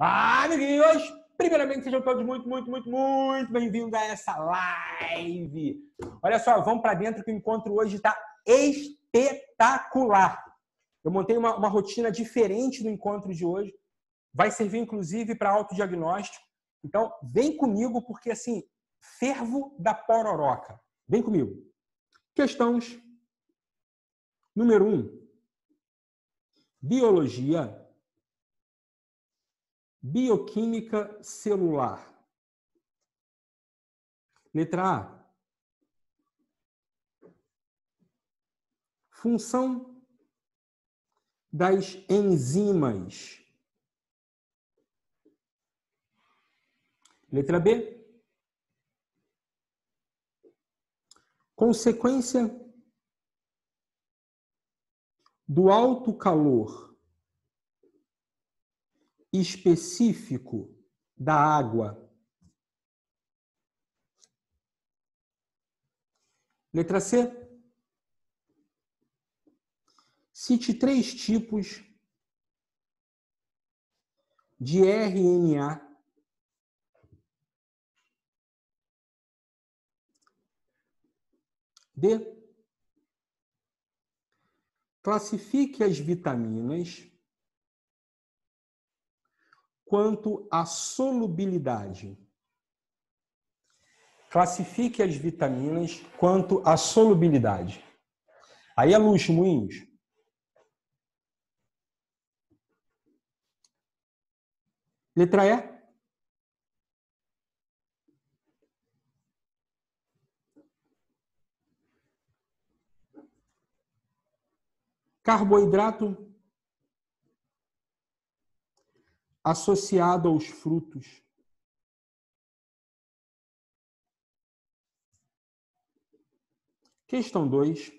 Ah, amiguinhos! Primeiramente, sejam todos muito, muito, muito, muito bem-vindos a essa live. Olha só, vamos para dentro que o encontro hoje está espetacular. Eu montei uma, uma rotina diferente do encontro de hoje. Vai servir, inclusive, para autodiagnóstico. Então, vem comigo, porque assim, fervo da pororoca. Vem comigo. Questões. Número um. Biologia Bioquímica celular. Letra A. Função das enzimas. Letra B. Consequência do alto calor específico da água. Letra C. Cite três tipos de RNA D. Classifique as vitaminas quanto à solubilidade. Classifique as vitaminas quanto à solubilidade. Aí é luxo, moinhos. Letra E. Carboidrato associado aos frutos. Questão 2.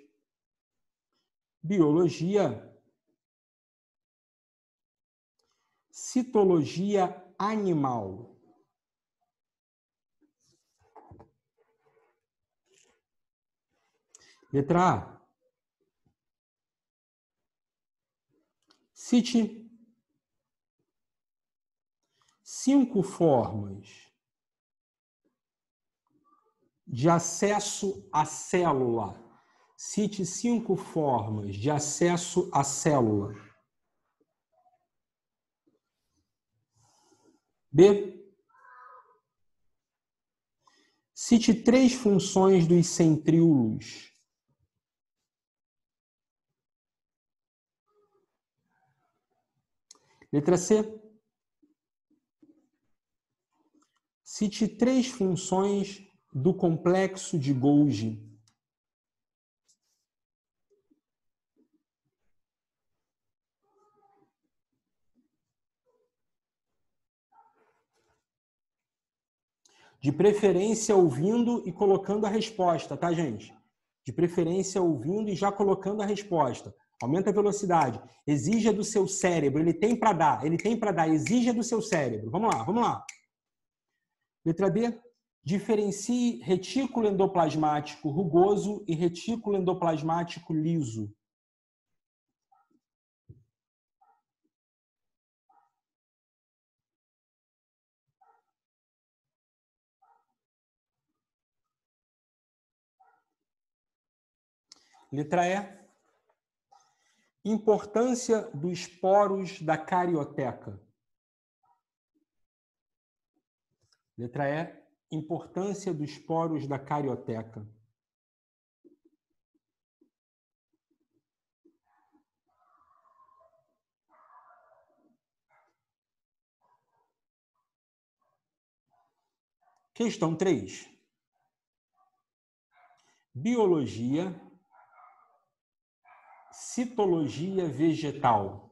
Biologia. Citologia animal. Letra A. Cite cinco formas de acesso à célula. Cite cinco formas de acesso à célula. B. Cite três funções dos centríolos. Letra C. Cite três funções do complexo de Golgi. De preferência ouvindo e colocando a resposta, tá, gente? De preferência ouvindo e já colocando a resposta. Aumenta a velocidade. Exija do seu cérebro. Ele tem para dar. Ele tem para dar. Exija do seu cérebro. Vamos lá, vamos lá. Letra D. Diferencie retículo endoplasmático rugoso e retículo endoplasmático liso. Letra E. Importância dos poros da carioteca. Letra E. Importância dos poros da carioteca. Questão 3. Biologia, citologia vegetal.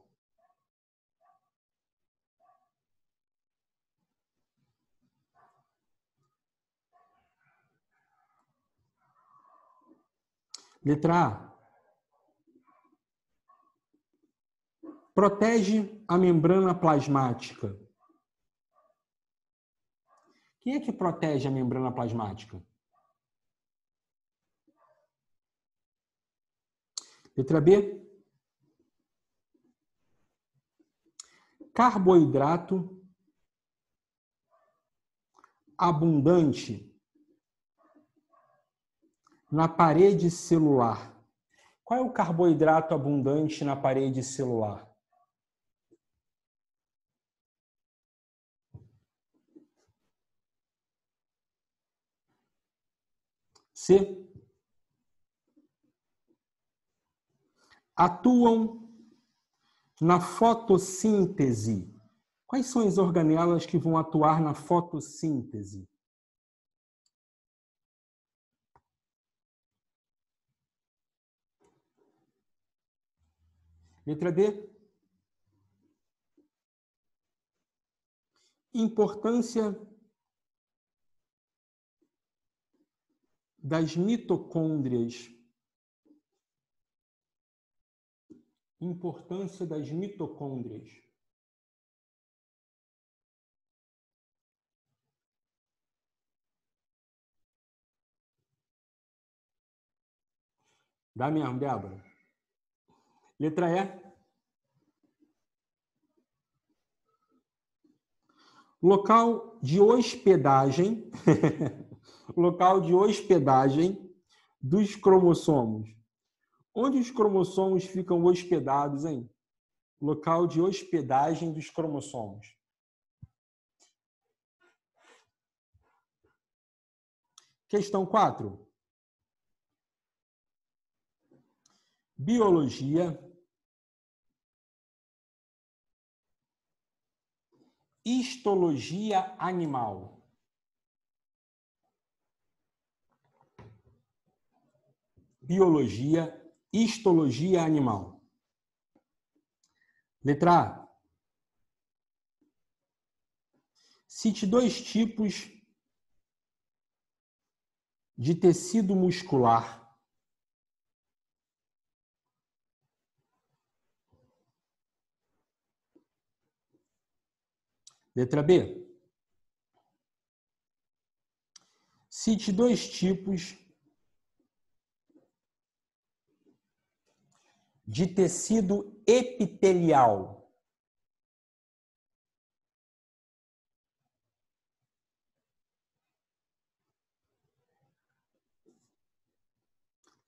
Letra A. Protege a membrana plasmática. Quem é que protege a membrana plasmática? Letra B. Carboidrato abundante na parede celular? Qual é o carboidrato abundante na parede celular? C. Atuam na fotossíntese. Quais são as organelas que vão atuar na fotossíntese? Letra D. Importância das mitocôndrias. Importância das mitocôndrias. Dá mesmo, Débora. Letra E. Local de hospedagem local de hospedagem dos cromossomos. Onde os cromossomos ficam hospedados, hein? Local de hospedagem dos cromossomos. Questão 4. Biologia. Histologia animal. biologia, histologia animal. Letra A. Cite dois tipos de tecido muscular. Letra B. Cite dois tipos de tecido epitelial.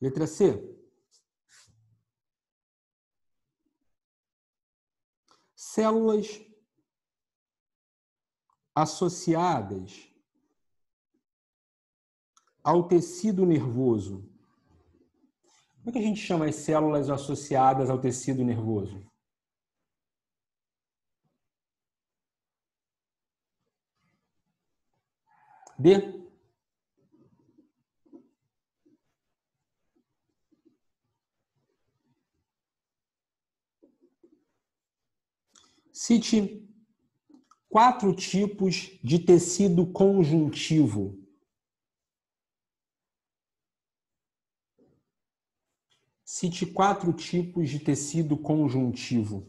Letra C. Células associadas ao tecido nervoso. Como é que a gente chama as células associadas ao tecido nervoso? D. Cite quatro tipos de tecido conjuntivo. Cite quatro tipos de tecido conjuntivo.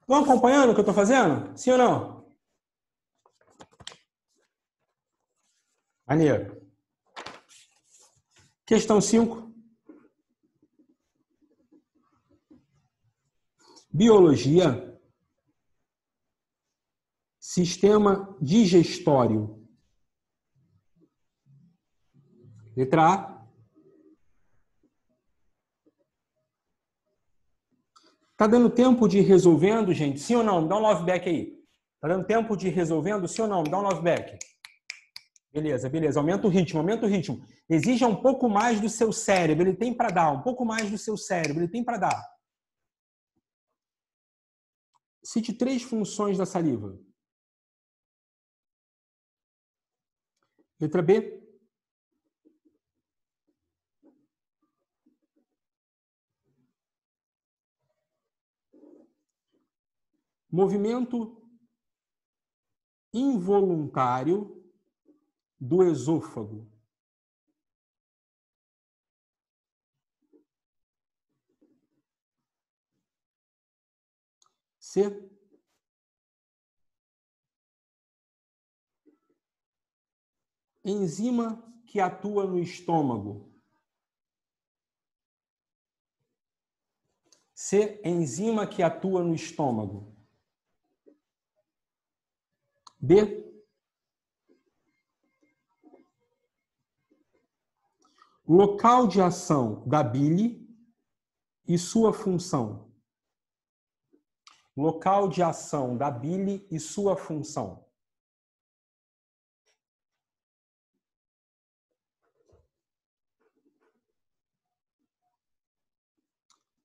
Estão acompanhando o que eu estou fazendo? Sim ou não? Maneiro. Questão 5. Biologia. Sistema digestório. Letra A. Tá dando tempo de ir resolvendo, gente? Sim ou não? Me dá um love back aí. Tá dando tempo de ir resolvendo? Sim ou não? Me dá um love back. Beleza, beleza. Aumenta o ritmo, aumenta o ritmo. Exija um pouco mais do seu cérebro. Ele tem para dar. Um pouco mais do seu cérebro. Ele tem para dar. Cite três funções da saliva. Letra B. Movimento involuntário do esôfago. C. Enzima que atua no estômago. C. Enzima que atua no estômago. B. Local de ação da bile e sua função. Local de ação da bile e sua função.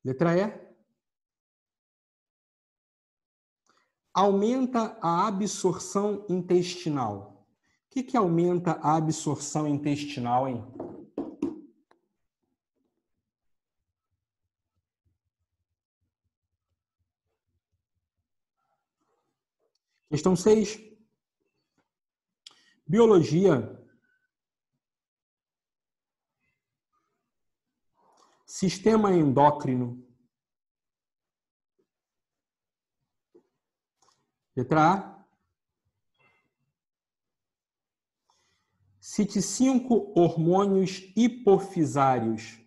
Letra E. Aumenta a absorção intestinal. O que, que aumenta a absorção intestinal, hein? Questão 6. Biologia. Sistema endócrino. Letra A. Cite cinco hormônios hipofisários.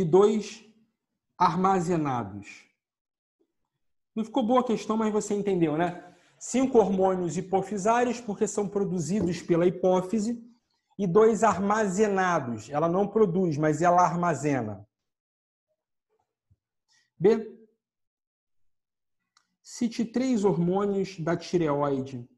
E dois armazenados. Não ficou boa a questão, mas você entendeu, né? Cinco hormônios hipofisários, porque são produzidos pela hipófise, e dois armazenados. Ela não produz, mas ela armazena. B. Cite três hormônios da tireoide.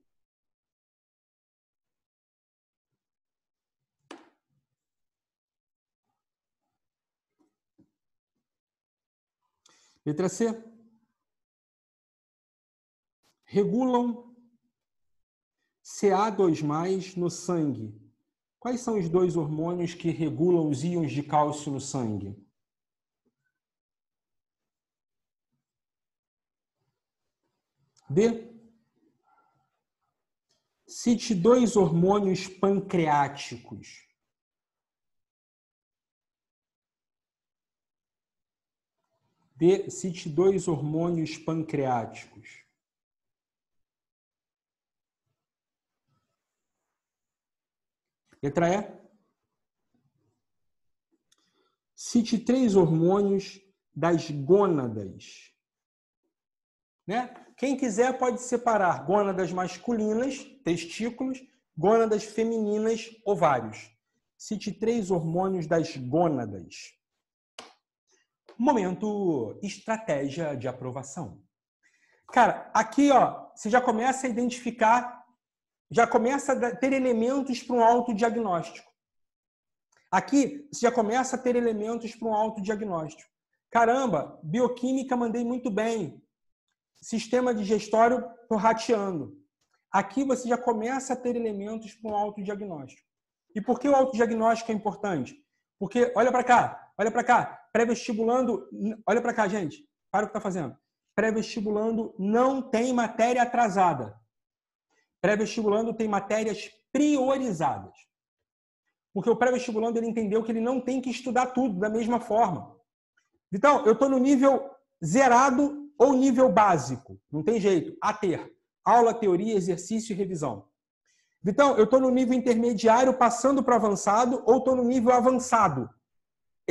Letra C. Regulam CA2+, no sangue. Quais são os dois hormônios que regulam os íons de cálcio no sangue? D. Cite dois hormônios pancreáticos. D. Cite dois hormônios pancreáticos. Letra E. Cite três hormônios das gônadas. Né? Quem quiser pode separar gônadas masculinas, testículos, gônadas femininas, ovários. Cite três hormônios das gônadas. Momento estratégia de aprovação. Cara, aqui ó, você já começa a identificar, já começa a ter elementos para um autodiagnóstico. Aqui você já começa a ter elementos para um autodiagnóstico. Caramba, bioquímica mandei muito bem. Sistema digestório estou rateando. Aqui você já começa a ter elementos para um autodiagnóstico. E por que o autodiagnóstico é importante? Porque, olha para cá, olha para cá, pré-vestibulando, olha para cá, gente, para o que está fazendo. Pré-vestibulando não tem matéria atrasada. Pré-vestibulando tem matérias priorizadas. Porque o pré-vestibulando ele entendeu que ele não tem que estudar tudo da mesma forma. Então, eu estou no nível zerado ou nível básico. Não tem jeito. A ter. Aula, teoria, exercício e revisão. Então, eu estou no nível intermediário passando para avançado ou estou no nível avançado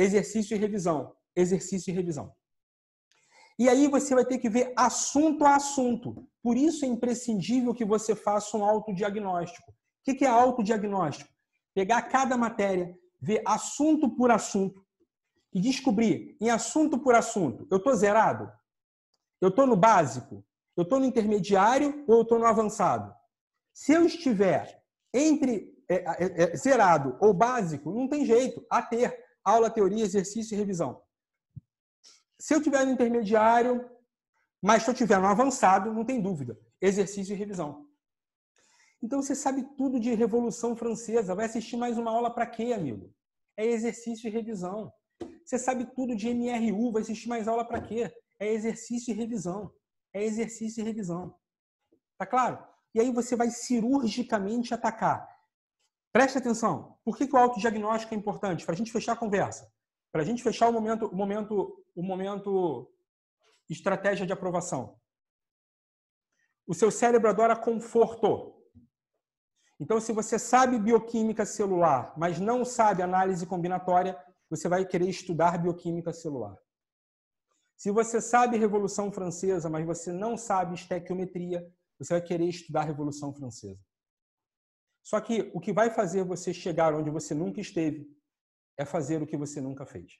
exercício e revisão, exercício e revisão. E aí você vai ter que ver assunto a assunto. Por isso é imprescindível que você faça um autodiagnóstico. O que é autodiagnóstico? Pegar cada matéria, ver assunto por assunto e descobrir em assunto por assunto, eu estou zerado? Eu estou no básico? Eu estou no intermediário ou eu estou no avançado? Se eu estiver entre é, é, é, zerado ou básico, não tem jeito, a ter aula, teoria, exercício e revisão. Se eu tiver no intermediário, mas se eu tiver no avançado, não tem dúvida, exercício e revisão. Então você sabe tudo de Revolução Francesa, vai assistir mais uma aula para quê, amigo? É exercício e revisão. Você sabe tudo de MRU, vai assistir mais aula para quê? É exercício e revisão. É exercício e revisão. Tá claro? E aí você vai cirurgicamente atacar Preste atenção. Por que, que o autodiagnóstico é importante? Para a gente fechar a conversa. Para a gente fechar o momento, o momento, o momento estratégia de aprovação. O seu cérebro adora conforto. Então, se você sabe bioquímica celular, mas não sabe análise combinatória, você vai querer estudar bioquímica celular. Se você sabe Revolução Francesa, mas você não sabe estequiometria, você vai querer estudar Revolução Francesa. Só que o que vai fazer você chegar onde você nunca esteve é fazer o que você nunca fez.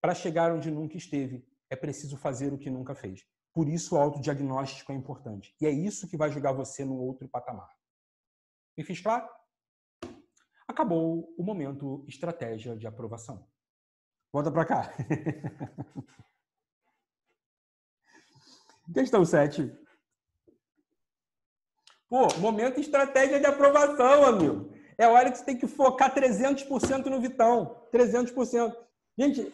Para chegar onde nunca esteve, é preciso fazer o que nunca fez. Por isso o autodiagnóstico é importante. E é isso que vai jogar você num outro patamar. Me fiz claro? Acabou o momento estratégia de aprovação. Volta para cá. Questão 7. Pô, momento estratégia de aprovação, amigo. É hora que você tem que focar 300% no Vitão. 300%. Gente,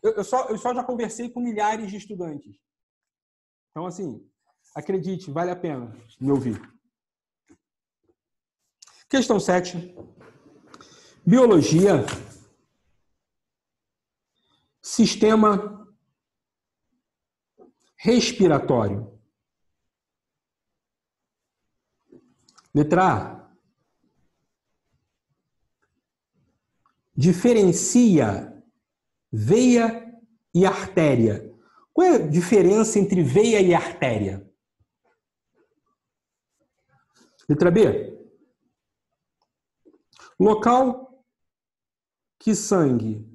eu só, eu só já conversei com milhares de estudantes. Então, assim, acredite, vale a pena me ouvir. Questão 7. Biologia. Sistema respiratório. Letra A. Diferencia veia e artéria. Qual é a diferença entre veia e artéria? Letra B. Local que sangue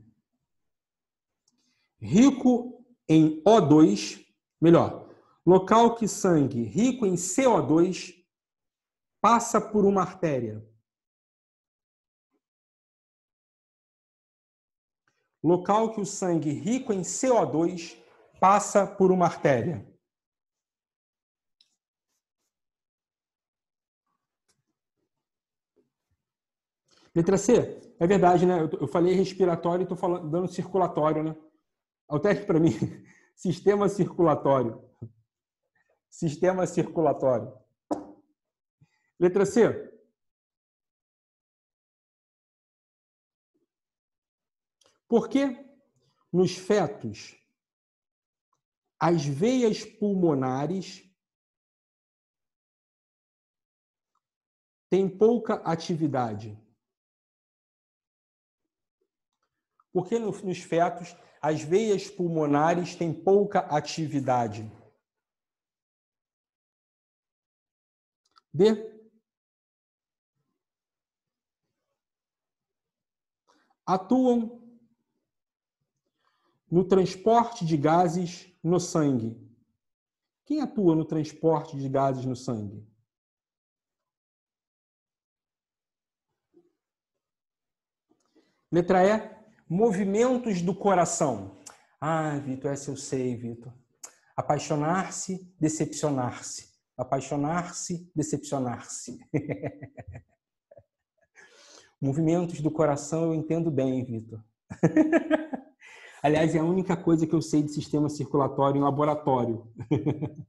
rico em O2 Melhor, local que sangue rico em CO2 passa por uma artéria. Local que o sangue rico em CO2 passa por uma artéria. Letra C. É verdade, né? Eu falei respiratório e estou dando circulatório, né? Altere para mim. Sistema circulatório. Sistema circulatório. Letra C. Por que nos fetos as veias pulmonares têm pouca atividade? Por que nos fetos as veias pulmonares têm pouca atividade. B. Atuam no transporte de gases no sangue. Quem atua no transporte de gases no sangue? Letra E Movimentos do coração. Ah, Vitor, essa eu sei, Vitor. Apaixonar-se, decepcionar-se. Apaixonar-se, decepcionar-se. Movimentos do coração eu entendo bem, Vitor. Aliás, é a única coisa que eu sei de sistema circulatório em laboratório.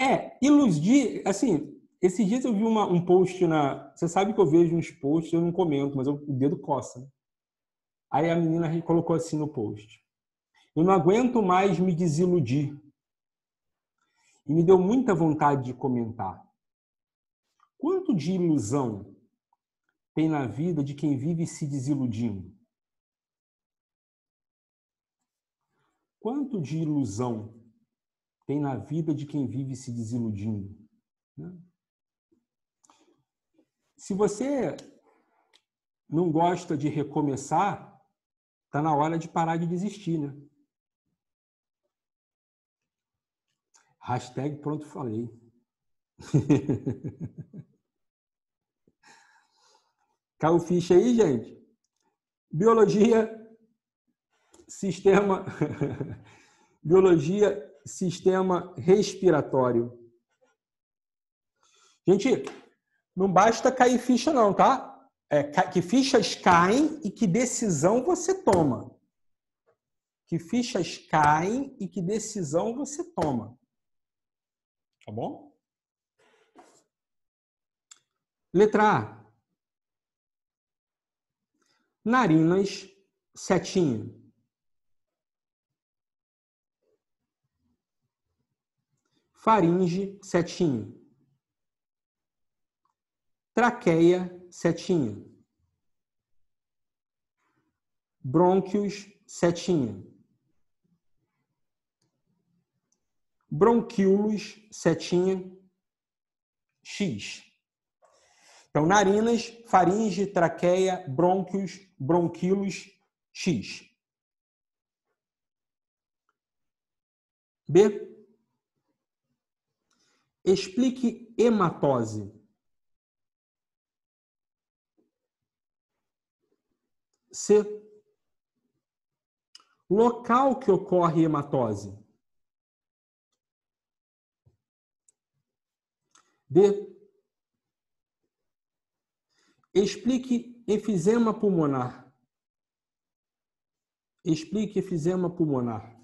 é, iludir, assim, esses dias eu vi uma, um post na. Você sabe que eu vejo uns posts, eu não comento, mas eu, o dedo coça. Aí a menina colocou assim no post: Eu não aguento mais me desiludir. E me deu muita vontade de comentar. Quanto de ilusão tem na vida de quem vive se desiludindo? Quanto de ilusão tem na vida de quem vive se desiludindo? Né? Se você não gosta de recomeçar, está na hora de parar de desistir, né? Hashtag pronto falei. Caiu ficha aí, gente? Biologia, sistema. Biologia, sistema respiratório. Gente, não basta cair ficha, não, tá? É, que fichas caem e que decisão você toma. Que fichas caem e que decisão você toma. Tá bom? Letra A. Narinas, setinha. Faringe, setinha. traqueia, setinha. Brônquios, setinha. Bronquíolos, setinha, X. Então, narinas, faringe, traqueia, brônquios, bronquíolos, X. B. Explique hematose. C. Local que ocorre hematose. D. Explique efizema pulmonar. Explique efizema pulmonar.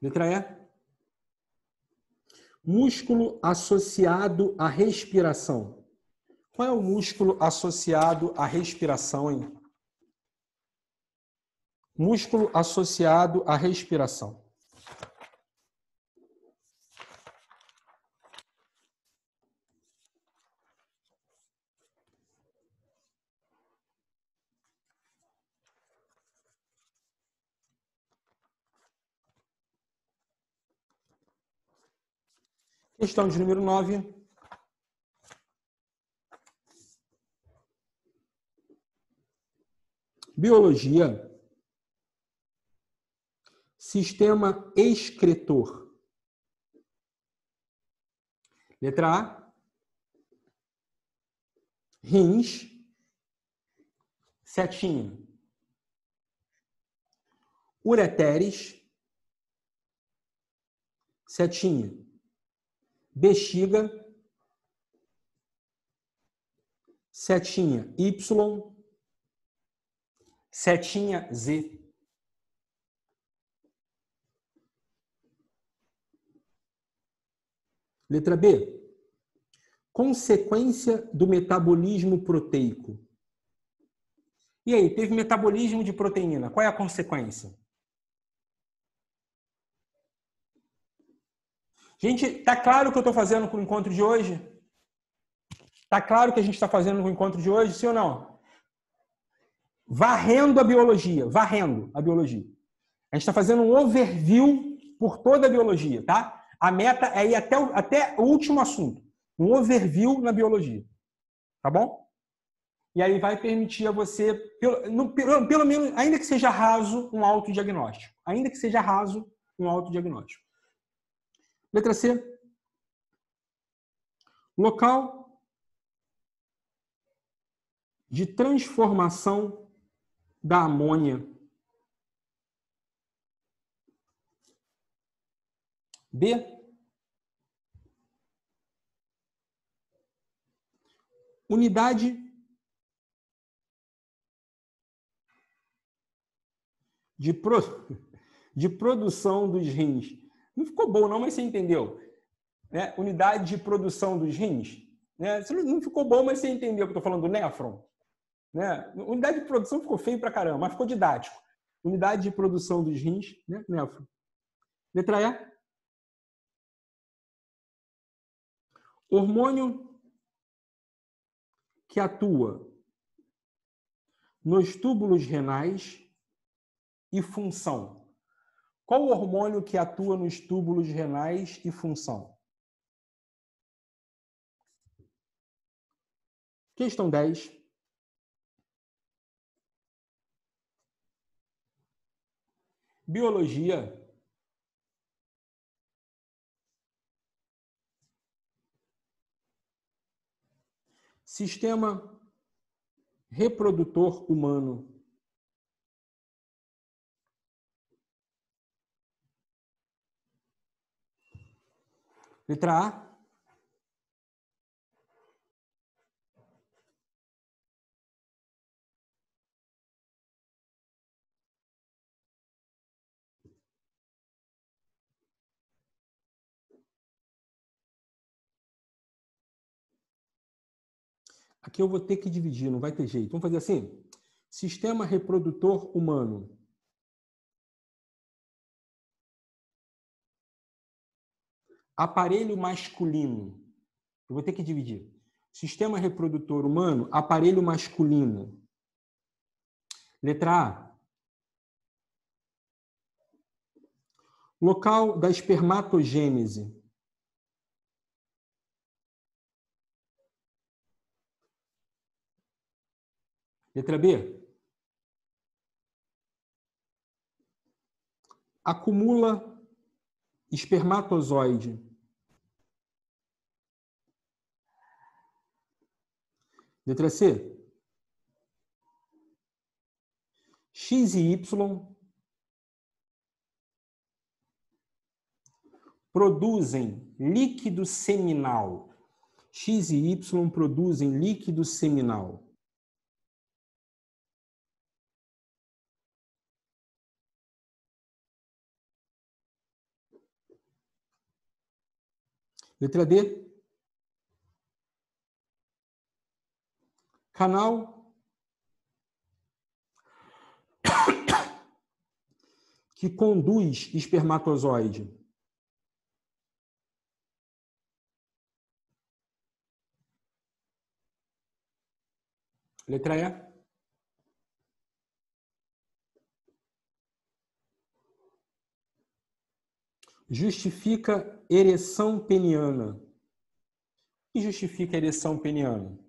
Letra E. Músculo associado à respiração. Qual é o músculo associado à respiração, hein? Músculo associado à respiração. Questão de número 9. Biologia. Sistema excretor. Letra A. Rins. Setinha. Ureteres. Setinha bexiga, setinha Y, setinha Z. Letra B. Consequência do metabolismo proteico. E aí, teve metabolismo de proteína. Qual é a consequência? Gente, tá claro o que eu estou fazendo com o encontro de hoje? Tá claro o que a gente está fazendo com o encontro de hoje, sim ou não? Varrendo a biologia, varrendo a biologia. A gente está fazendo um overview por toda a biologia, tá? A meta é ir até o, até o último assunto. Um overview na biologia. Tá bom? E aí vai permitir a você, pelo, no, pelo, pelo menos, ainda que seja raso, um autodiagnóstico. Ainda que seja raso, um autodiagnóstico. Letra C. Local de transformação da amônia. B. Unidade de, pro... de produção dos rins não ficou bom, não, mas você entendeu. Né? Unidade de produção dos rins. Né? Não ficou bom, mas você entendeu que eu estou falando do néfron. Né? Unidade de produção ficou feio pra caramba, mas ficou didático. Unidade de produção dos rins, né? néfron. Letra E. Hormônio que atua nos túbulos renais e função. Qual o hormônio que atua nos túbulos renais e função? Questão 10. Biologia. Sistema reprodutor humano. Letra A. Aqui eu vou ter que dividir, não vai ter jeito. Vamos fazer assim? Sistema reprodutor humano. Aparelho masculino. Eu vou ter que dividir. Sistema reprodutor humano, aparelho masculino. Letra A. Local da espermatogênese. Letra B. Acumula espermatozoide. Letra C. X e Y produzem líquido seminal. X e Y produzem líquido seminal. Letra D. Canal que conduz espermatozoide. Letra E. Justifica ereção peniana. O que justifica ereção peniana?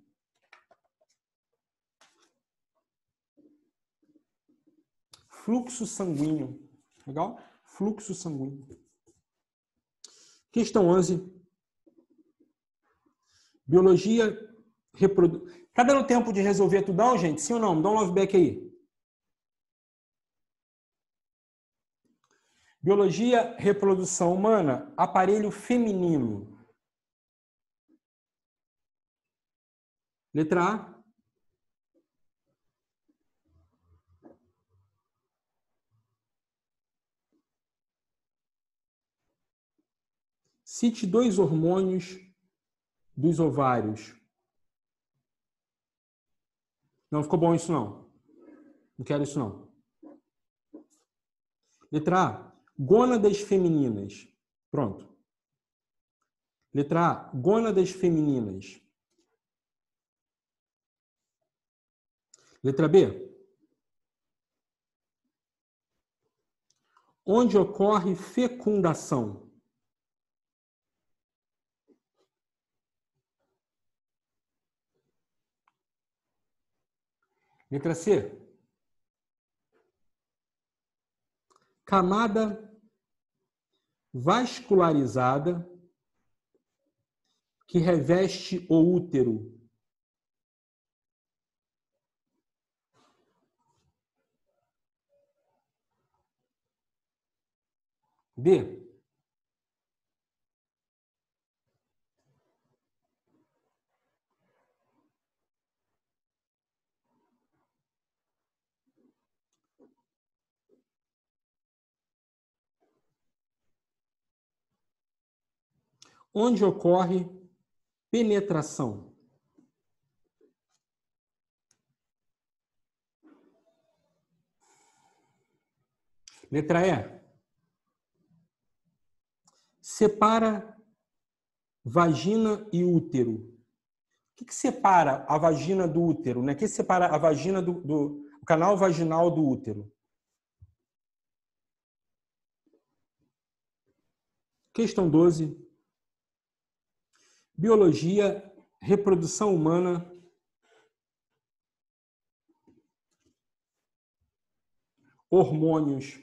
Fluxo sanguíneo. Legal? Fluxo sanguíneo. Questão 11. Biologia reprodu... Tá dando tempo de resolver tudão, gente? Sim ou não? Dá um love back aí. Biologia, reprodução humana, aparelho feminino. Letra A. Cite dois hormônios dos ovários. Não ficou bom isso não. Não quero isso não. Letra A. Gônadas femininas. Pronto. Letra A. Gônadas femininas. Letra B. Onde ocorre fecundação? Letra C. Camada vascularizada que reveste o útero. D. onde ocorre penetração. Letra E. Separa vagina e útero. O que, que separa a vagina do útero? Né? O que separa a vagina do, do o canal vaginal do útero? Questão 12. Biologia, reprodução humana, hormônios.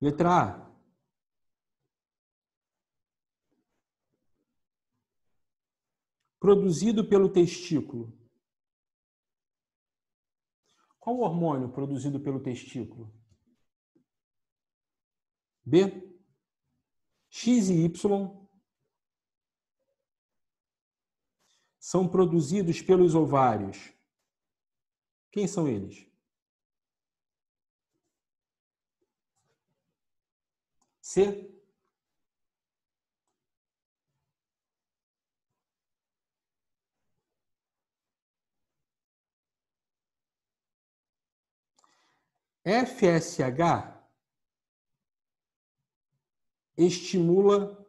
Letra A. Produzido pelo testículo. Qual hormônio produzido pelo testículo? B, X e Y são produzidos pelos ovários. Quem são eles? C. FSH estimula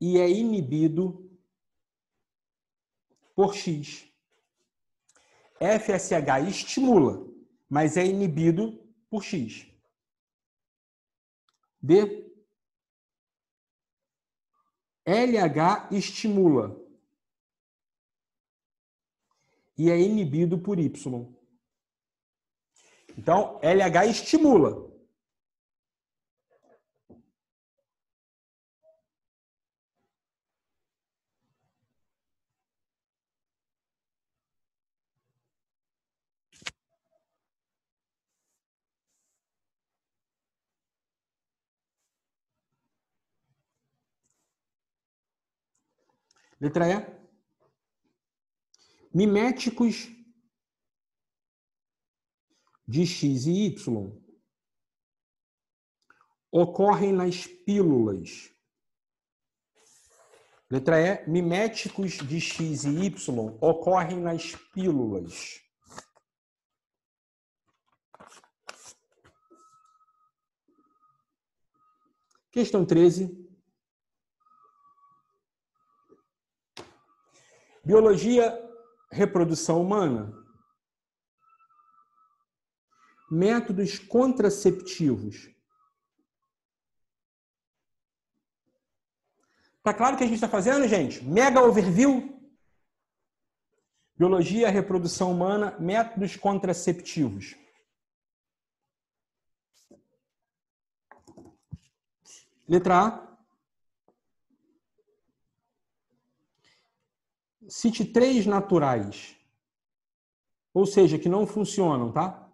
e é inibido por X. FSH estimula, mas é inibido por X. D. LH estimula e é inibido por Y. Então, LH estimula. Letra E. Miméticos de X e Y ocorrem nas pílulas. Letra E. Miméticos de X e Y ocorrem nas pílulas. Questão 13. Biologia, reprodução humana. Métodos contraceptivos. Tá claro o que a gente está fazendo, gente? Mega overview. Biologia, reprodução humana, métodos contraceptivos. Letra A. Cite três naturais. Ou seja, que não funcionam, tá?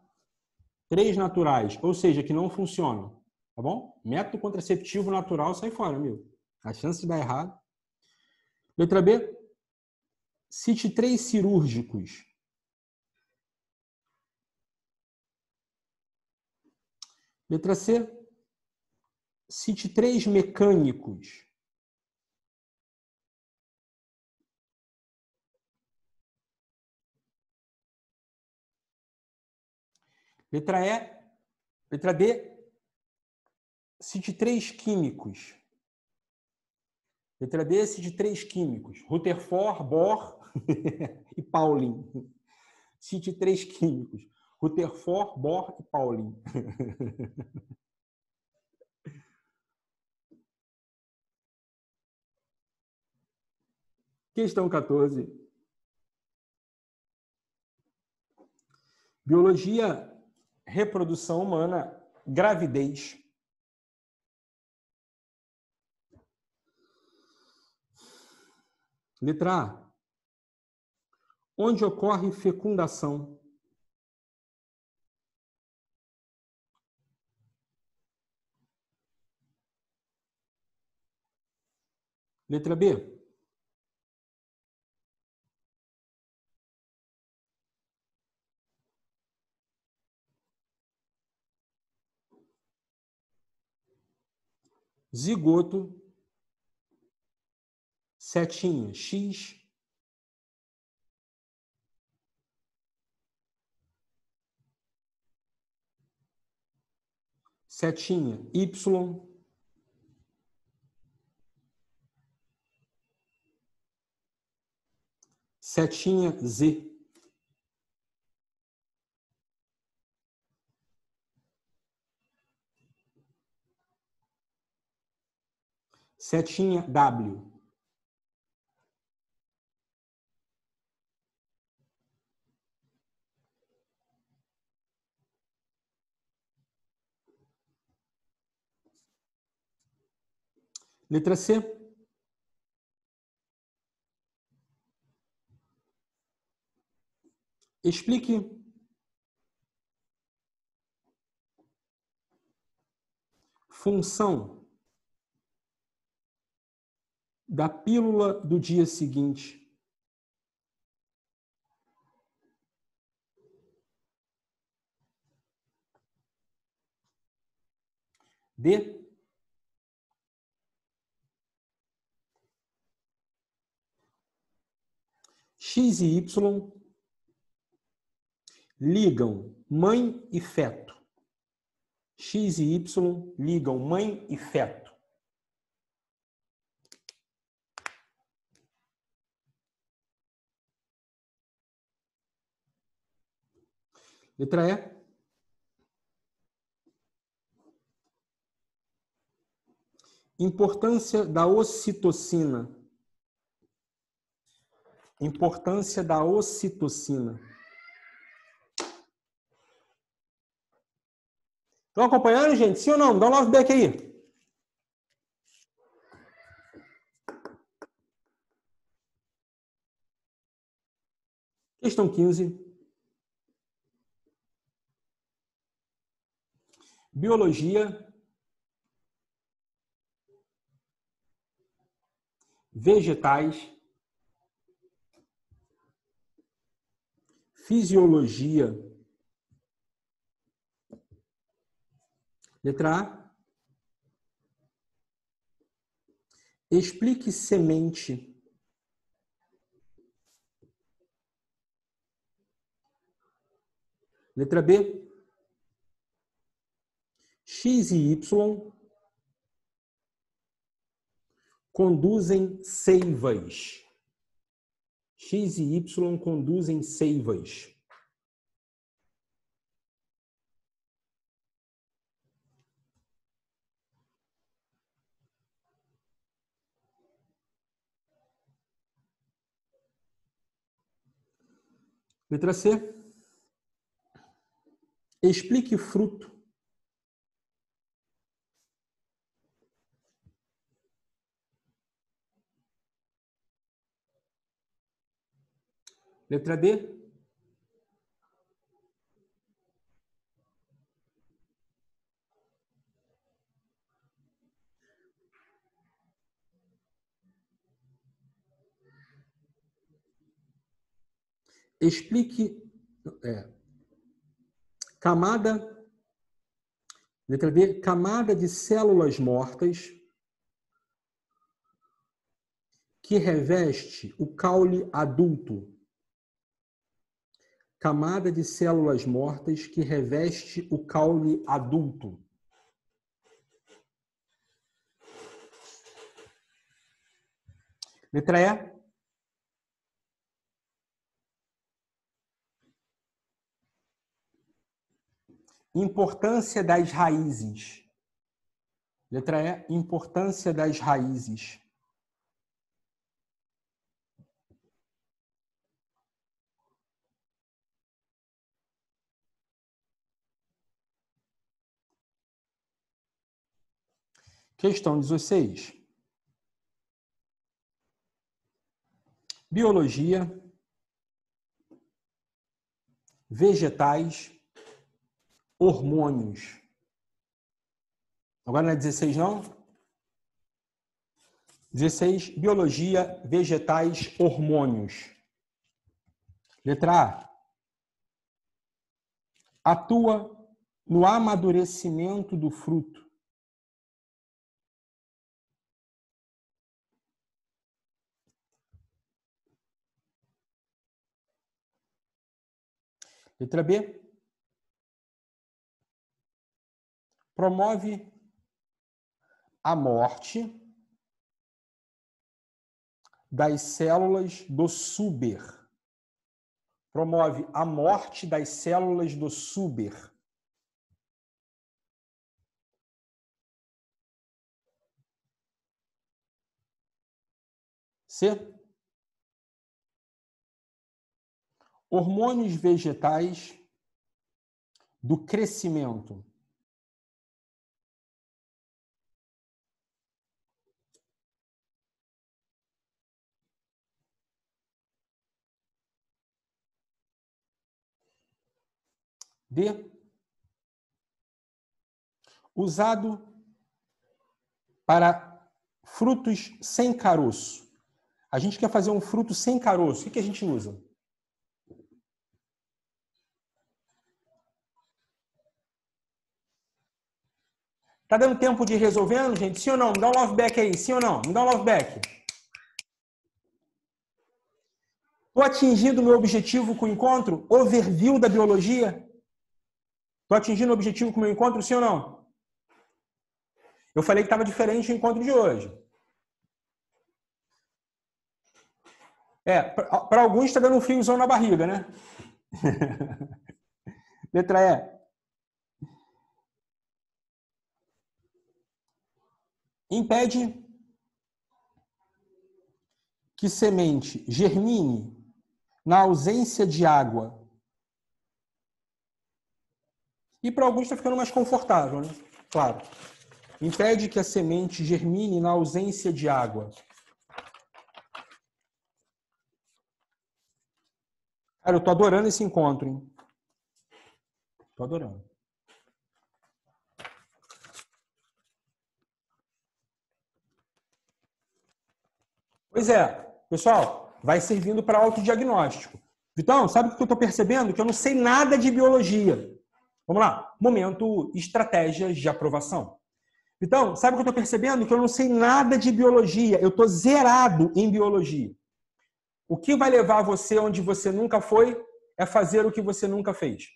Três naturais, ou seja, que não funcionam. Tá bom? Método contraceptivo natural sai fora, meu. A chance de dar errado. Letra B. Cite três cirúrgicos. Letra C. Cite três mecânicos. Letra E. Letra D. Cite três químicos. Letra D, cite três químicos. Rutherford, Bohr e Pauling. Cite três químicos. Rutherford, Bohr e Pauling. Questão 14. Biologia reprodução humana, gravidez. Letra A. Onde ocorre fecundação? Letra B. zigoto, setinha X, setinha Y, setinha Z. Setinha W. Letra C. Explique função da pílula do dia seguinte. D. X e Y ligam mãe e feto. X e Y ligam mãe e feto. Letra E. Importância da ocitocina. Importância da ocitocina. Estão acompanhando, gente? Sim ou não? Dá um love back aí. Questão 15. Biologia. Vegetais. Fisiologia Letra A. Explique semente. Letra B. X e Y conduzem seivas. X e Y conduzem seivas. Letra C. Explique fruto. Letra D. Explique é, camada, letra B, camada de células mortas que reveste o caule adulto. Camada de células mortas que reveste o caule adulto. Letra E. Importância das raízes. Letra E, importância das raízes. Questão 16. Biologia, vegetais, hormônios. Agora não é 16, não? 16, biologia, vegetais, hormônios. Letra A. Atua no amadurecimento do fruto. Letra B. promove a morte das células do súber. Promove a morte das células do súber. C. Hormônios vegetais do crescimento. D. Usado para frutos sem caroço. A gente quer fazer um fruto sem caroço. O que a gente usa? Tá dando tempo de ir resolvendo, gente? Sim ou não? Me dá um love back aí. Sim ou não? Me dá um love back. Estou atingindo o meu objetivo com o encontro? Overview da biologia? Estou atingindo o objetivo com o meu encontro, sim ou não? Eu falei que estava diferente o encontro de hoje. É, para alguns está dando um friozão na barriga, né? Letra E. Impede que semente germine na ausência de água. E para alguns está ficando mais confortável, né? Claro. Impede que a semente germine na ausência de água. Cara, eu tô adorando esse encontro, hein? Tô adorando. Pois é, pessoal, vai servindo para autodiagnóstico. Então, sabe o que eu estou percebendo? Que eu não sei nada de biologia. Vamos lá. Momento estratégias de aprovação. Então, sabe o que eu estou percebendo? Que eu não sei nada de biologia. Eu estou zerado em biologia. O que vai levar você onde você nunca foi é fazer o que você nunca fez.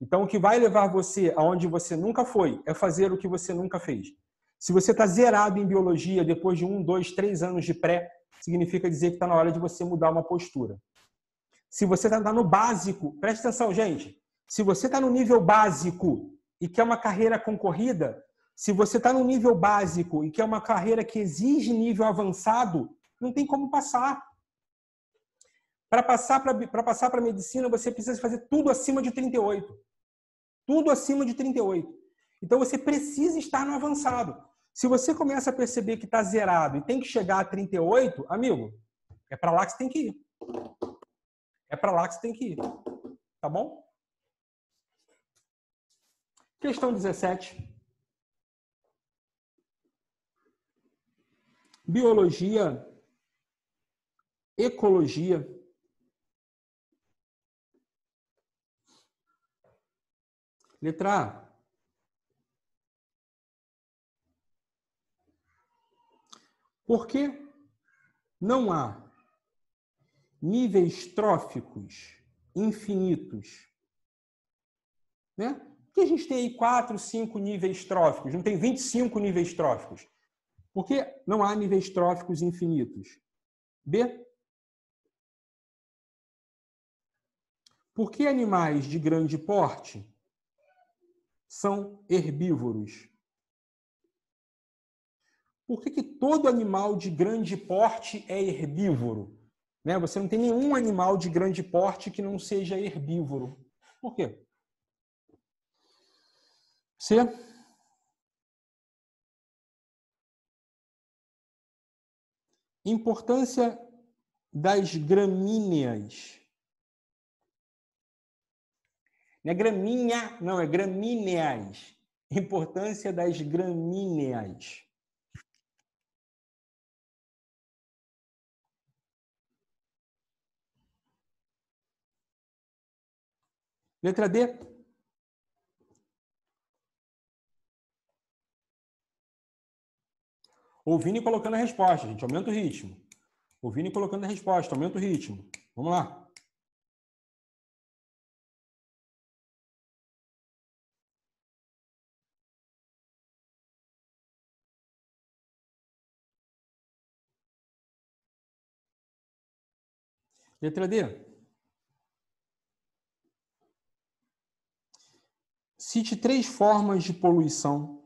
Então, o que vai levar você aonde você nunca foi é fazer o que você nunca fez. Se você está zerado em biologia depois de um, dois, três anos de pré, significa dizer que está na hora de você mudar uma postura. Se você está no básico, preste atenção, gente. Se você está no nível básico e quer uma carreira concorrida, se você está no nível básico e quer uma carreira que exige nível avançado, não tem como passar. Para passar para passar para medicina, você precisa fazer tudo acima de 38. Tudo acima de 38. Então você precisa estar no avançado. Se você começa a perceber que está zerado e tem que chegar a 38, amigo, é para lá que você tem que ir. É para lá que você tem que ir. Tá bom? Questão 17. Biologia, ecologia Letra A. Por que não há níveis tróficos infinitos? Né? Que a gente tem aí 4, 5 níveis tróficos? Não tem 25 níveis tróficos? Por que não há níveis tróficos infinitos? B. Por que animais de grande porte são herbívoros. Por que, que todo animal de grande porte é herbívoro? Né? Você não tem nenhum animal de grande porte que não seja herbívoro. Por quê? C. Importância das gramíneas Não é graminha, não, é gramíneas. Importância das gramíneas. Letra D. Ouvindo e colocando a resposta, gente. Aumenta o ritmo. Ouvindo e colocando a resposta, aumenta o ritmo. Vamos lá. Letra D. Cite três formas de poluição.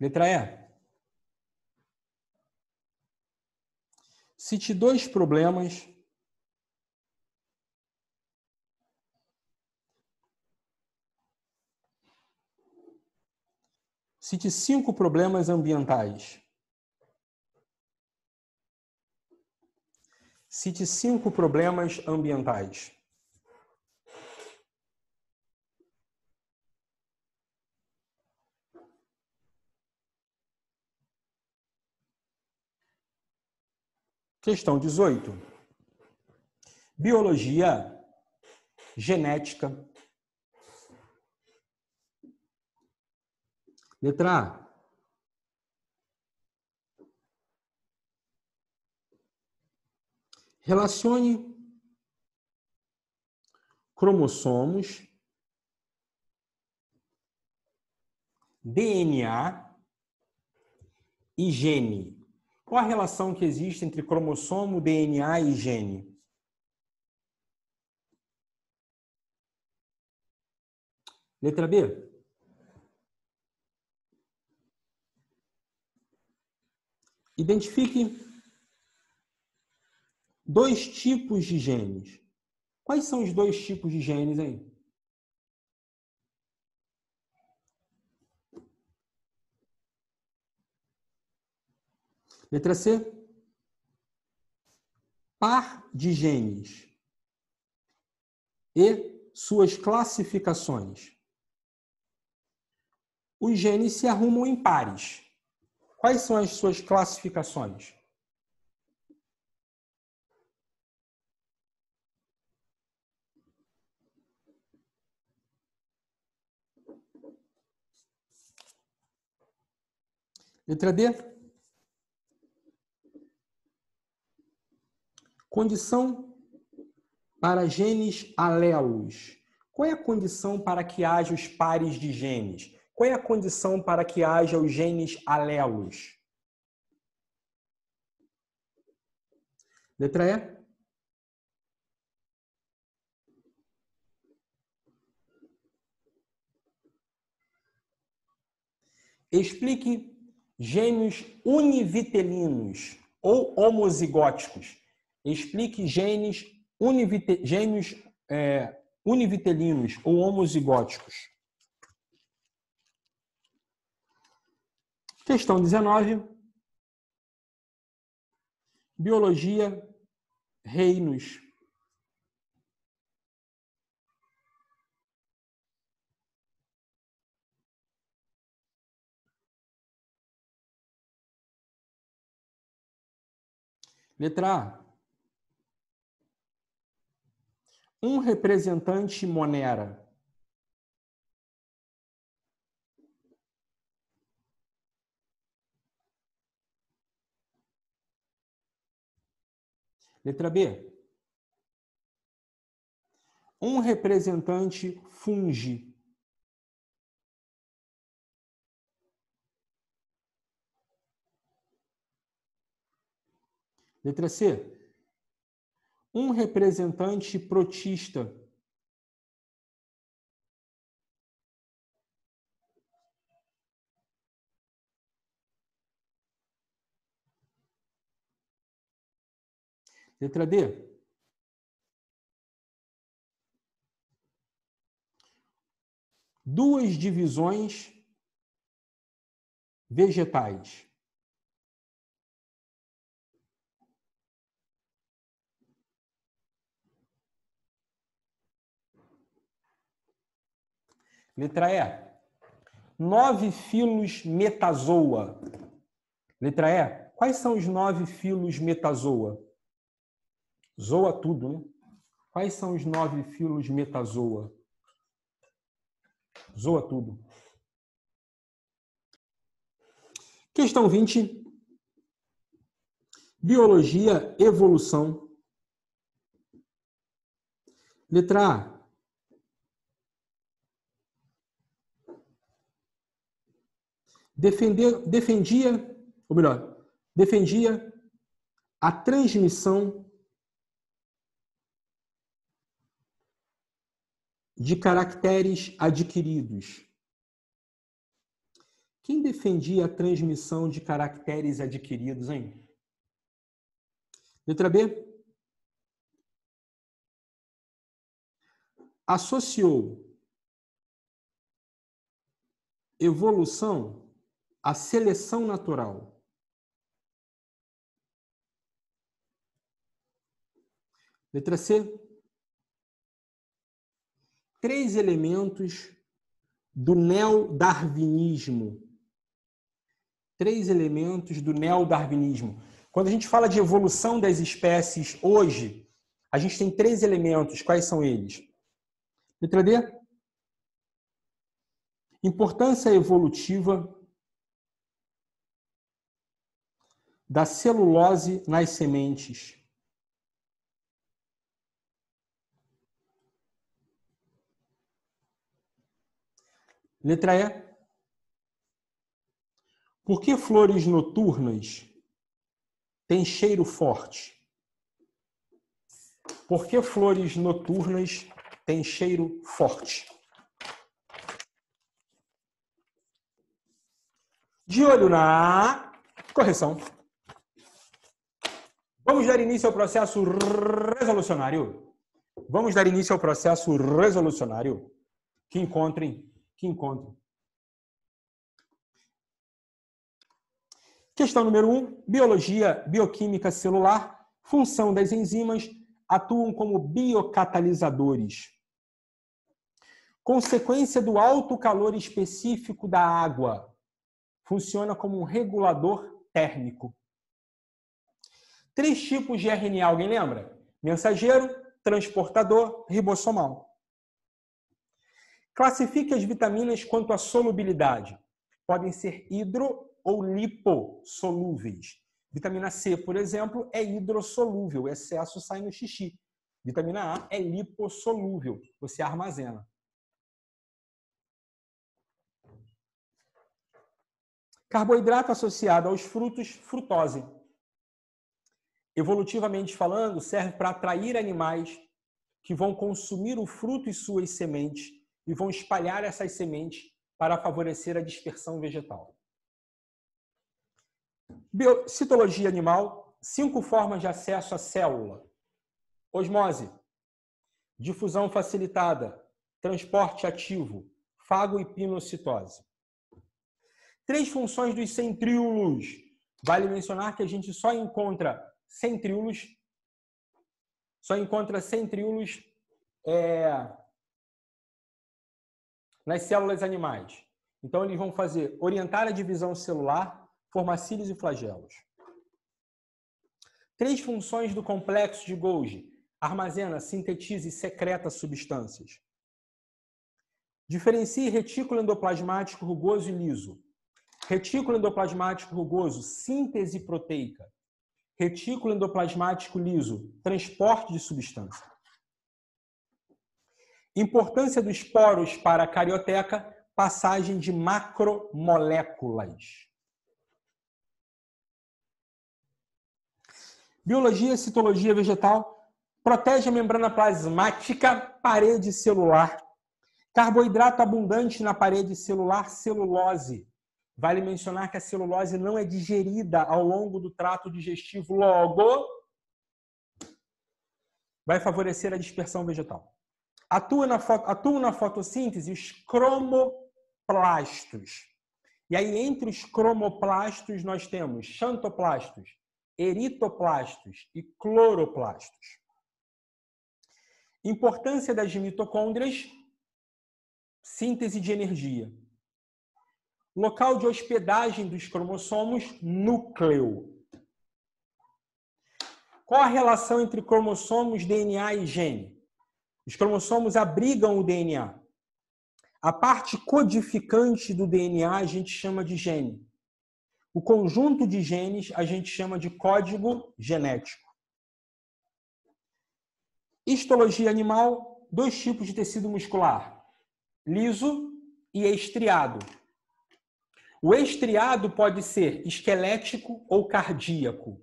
Letra E. Cite dois problemas. Cite cinco problemas ambientais. Cite cinco problemas ambientais. Questão 18. Biologia, genética. Letra A. Relacione cromossomos, DNA e gene. Qual a relação que existe entre cromossomo, DNA e gene? Letra B. Identifique dois tipos de genes. Quais são os dois tipos de genes aí? Letra C. Par de genes e suas classificações. Os genes se arrumam em pares. Quais são as suas classificações? Letra D. Condição para genes alelos. Qual é a condição para que haja os pares de genes? Qual é a condição para que haja os genes alelos? Letra E. Explique gêmeos univitelinos ou homozigóticos. Explique genes univite, gêmeos é, univitelinos ou homozigóticos. Questão 19. Biologia, reinos. Letra A. Um representante monera. Letra B. Um representante funge. Letra C. Um representante protista. Letra D. Duas divisões vegetais. Letra E. Nove filos metazoa. Letra E. Quais são os nove filos metazoa? Zoa tudo, né? Quais são os nove filos metazoa? Zoa tudo. Questão 20. Biologia, evolução. Letra A. Defender, defendia, ou melhor, defendia a transmissão de caracteres adquiridos. Quem defendia a transmissão de caracteres adquiridos, hein? Letra B. Associou evolução à seleção natural. Letra C três elementos do neodarwinismo. Três elementos do neodarwinismo. Quando a gente fala de evolução das espécies hoje, a gente tem três elementos. Quais são eles? Letra D. Importância evolutiva da celulose nas sementes. Letra E. Por que flores noturnas têm cheiro forte? Por que flores noturnas têm cheiro forte? De olho na correção. Vamos dar início ao processo resolucionário. Vamos dar início ao processo resolucionário. Que encontrem, que encontrem. Questão número 1, um, biologia bioquímica celular. Função das enzimas atuam como biocatalisadores. Consequência do alto calor específico da água. Funciona como um regulador térmico. Três tipos de RNA, alguém lembra? Mensageiro, transportador, ribossomal. Classifique as vitaminas quanto à solubilidade. Podem ser hidro ou lipossolúveis. Vitamina C, por exemplo, é hidrossolúvel, o excesso sai no xixi. Vitamina A é lipossolúvel, você armazena. Carboidrato associado aos frutos, frutose evolutivamente falando, serve para atrair animais que vão consumir o fruto e suas sementes e vão espalhar essas sementes para favorecer a dispersão vegetal. Bio citologia animal, cinco formas de acesso à célula. Osmose, difusão facilitada, transporte ativo, fago e pinocitose. Três funções dos centríolos. Vale mencionar que a gente só encontra centríolos, só encontra centríolos é, nas células animais. Então, eles vão fazer orientar a divisão celular, formar cílios e flagelos. Três funções do complexo de Golgi. Armazena, sintetiza e secreta substâncias. Diferencie retículo endoplasmático rugoso e liso. Retículo endoplasmático rugoso, síntese proteica. Retículo endoplasmático liso, transporte de substância. Importância dos poros para a carioteca, passagem de macromoléculas. Biologia citologia vegetal protege a membrana plasmática, parede celular. Carboidrato abundante na parede celular, celulose. Vale mencionar que a celulose não é digerida ao longo do trato digestivo, logo vai favorecer a dispersão vegetal. Atua na, atuam na fotossíntese os cromoplastos. E aí, entre os cromoplastos, nós temos xantoplastos, eritoplastos e cloroplastos. Importância das mitocôndrias, síntese de energia. Local de hospedagem dos cromossomos, núcleo. Qual a relação entre cromossomos, DNA e gene? Os cromossomos abrigam o DNA. A parte codificante do DNA a gente chama de gene. O conjunto de genes a gente chama de código genético. Histologia animal, dois tipos de tecido muscular: liso e estriado. O estriado pode ser esquelético ou cardíaco.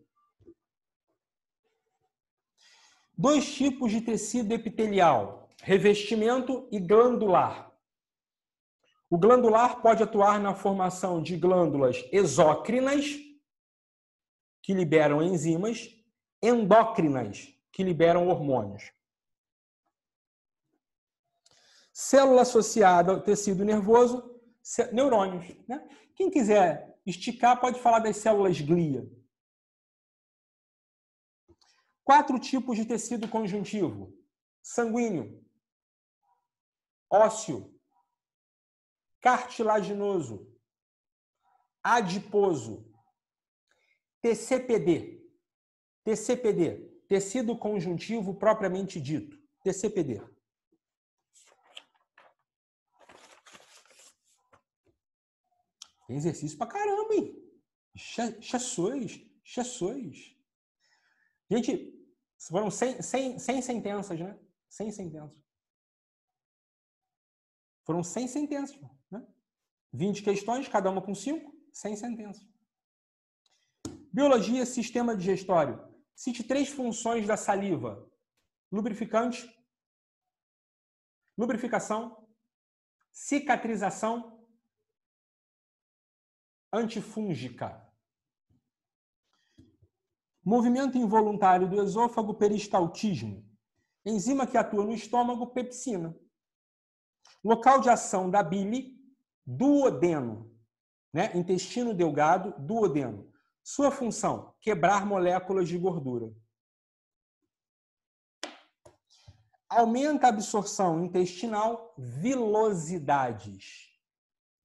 Dois tipos de tecido epitelial: revestimento e glandular. O glandular pode atuar na formação de glândulas exócrinas, que liberam enzimas, endócrinas, que liberam hormônios. Célula associada ao tecido nervoso, neurônios. Né? Quem quiser esticar, pode falar das células glia. Quatro tipos de tecido conjuntivo: sanguíneo, ósseo, cartilaginoso, adiposo, TCPD. TCPD, tecido conjuntivo propriamente dito. TCPD. Tem exercício pra caramba, hein? Chassões, chassões. Gente, foram 100, 100, 100 sentenças, né? 100 sentenças. Foram 100 sentenças. Né? 20 questões, cada uma com 5, 100 sentenças. Biologia, sistema digestório. Cite três funções da saliva: lubrificante, lubrificação, cicatrização, antifúngica. Movimento involuntário do esôfago, peristaltismo. Enzima que atua no estômago, pepsina. Local de ação da bile, duodeno. Né? Intestino delgado, duodeno. Sua função, quebrar moléculas de gordura. Aumenta a absorção intestinal, vilosidades.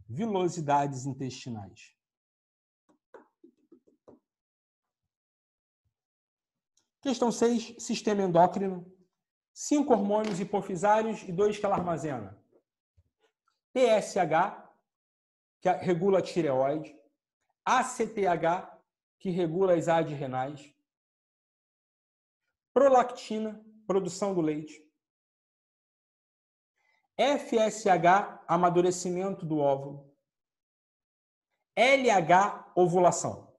Vilosidades intestinais. Questão 6, sistema endócrino. Cinco hormônios hipofisários e dois que ela armazena. TSH, que regula a tireoide. ACTH, que regula as adrenais. Prolactina, produção do leite. FSH, amadurecimento do óvulo. LH, ovulação.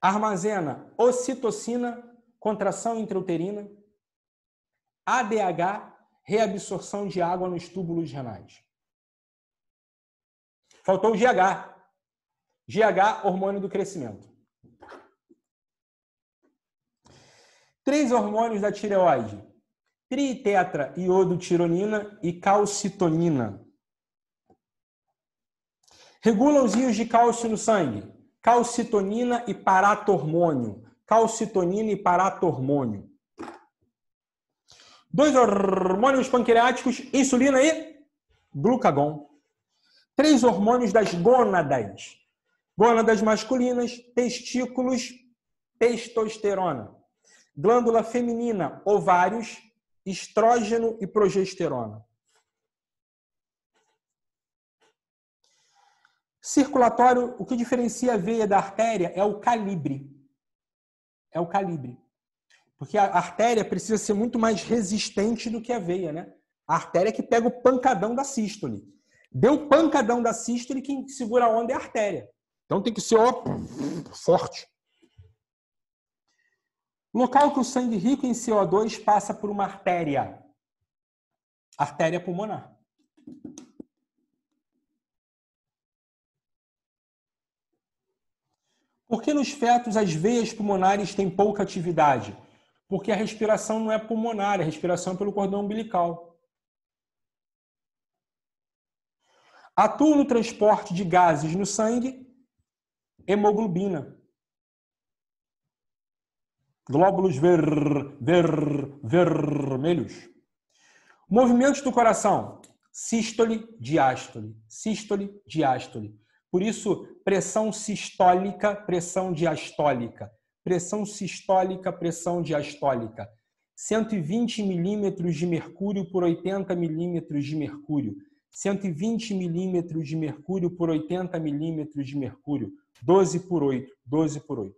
Armazena ocitocina, contração intrauterina. ADH, reabsorção de água nos túbulos renais. Faltou o GH. GH, hormônio do crescimento. Três hormônios da tireoide: tritetra iodotironina e calcitonina. Regulam os rios de cálcio no sangue calcitonina e paratormônio. Calcitonina e paratormônio. Dois hormônios pancreáticos, insulina e glucagon. Três hormônios das gônadas. Gônadas masculinas, testículos, testosterona. Glândula feminina, ovários, estrógeno e progesterona. Circulatório, o que diferencia a veia da artéria é o calibre. É o calibre. Porque a artéria precisa ser muito mais resistente do que a veia, né? A artéria é que pega o pancadão da sístole. Deu pancadão da sístole, quem segura a onda é a artéria. Então tem que ser ó, forte. Local que o sangue rico em CO2 passa por uma artéria. Artéria pulmonar. Por que nos fetos as veias pulmonares têm pouca atividade? Porque a respiração não é pulmonar, a respiração é pelo cordão umbilical. Atua no transporte de gases no sangue, hemoglobina. Glóbulos ver, ver, vermelhos. Movimentos do coração: sístole, diástole, sístole, diástole. Por isso, pressão sistólica, pressão diastólica. Pressão sistólica, pressão diastólica. 120 milímetros de mercúrio por 80 milímetros de mercúrio. 120 milímetros de mercúrio por 80 milímetros de mercúrio. 12 por 8. 12 por 8.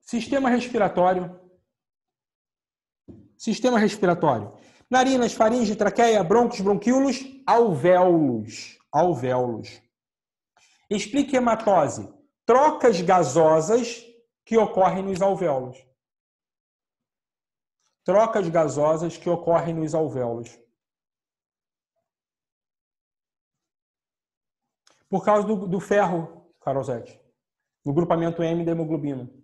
Sistema respiratório Sistema respiratório. Narinas, faringe, traqueia, broncos, bronquíolos, alvéolos. Alvéolos. Explique hematose. Trocas gasosas que ocorrem nos alvéolos. Trocas gasosas que ocorrem nos alvéolos. Por causa do, do ferro, Carolzete. No grupamento M da hemoglobina.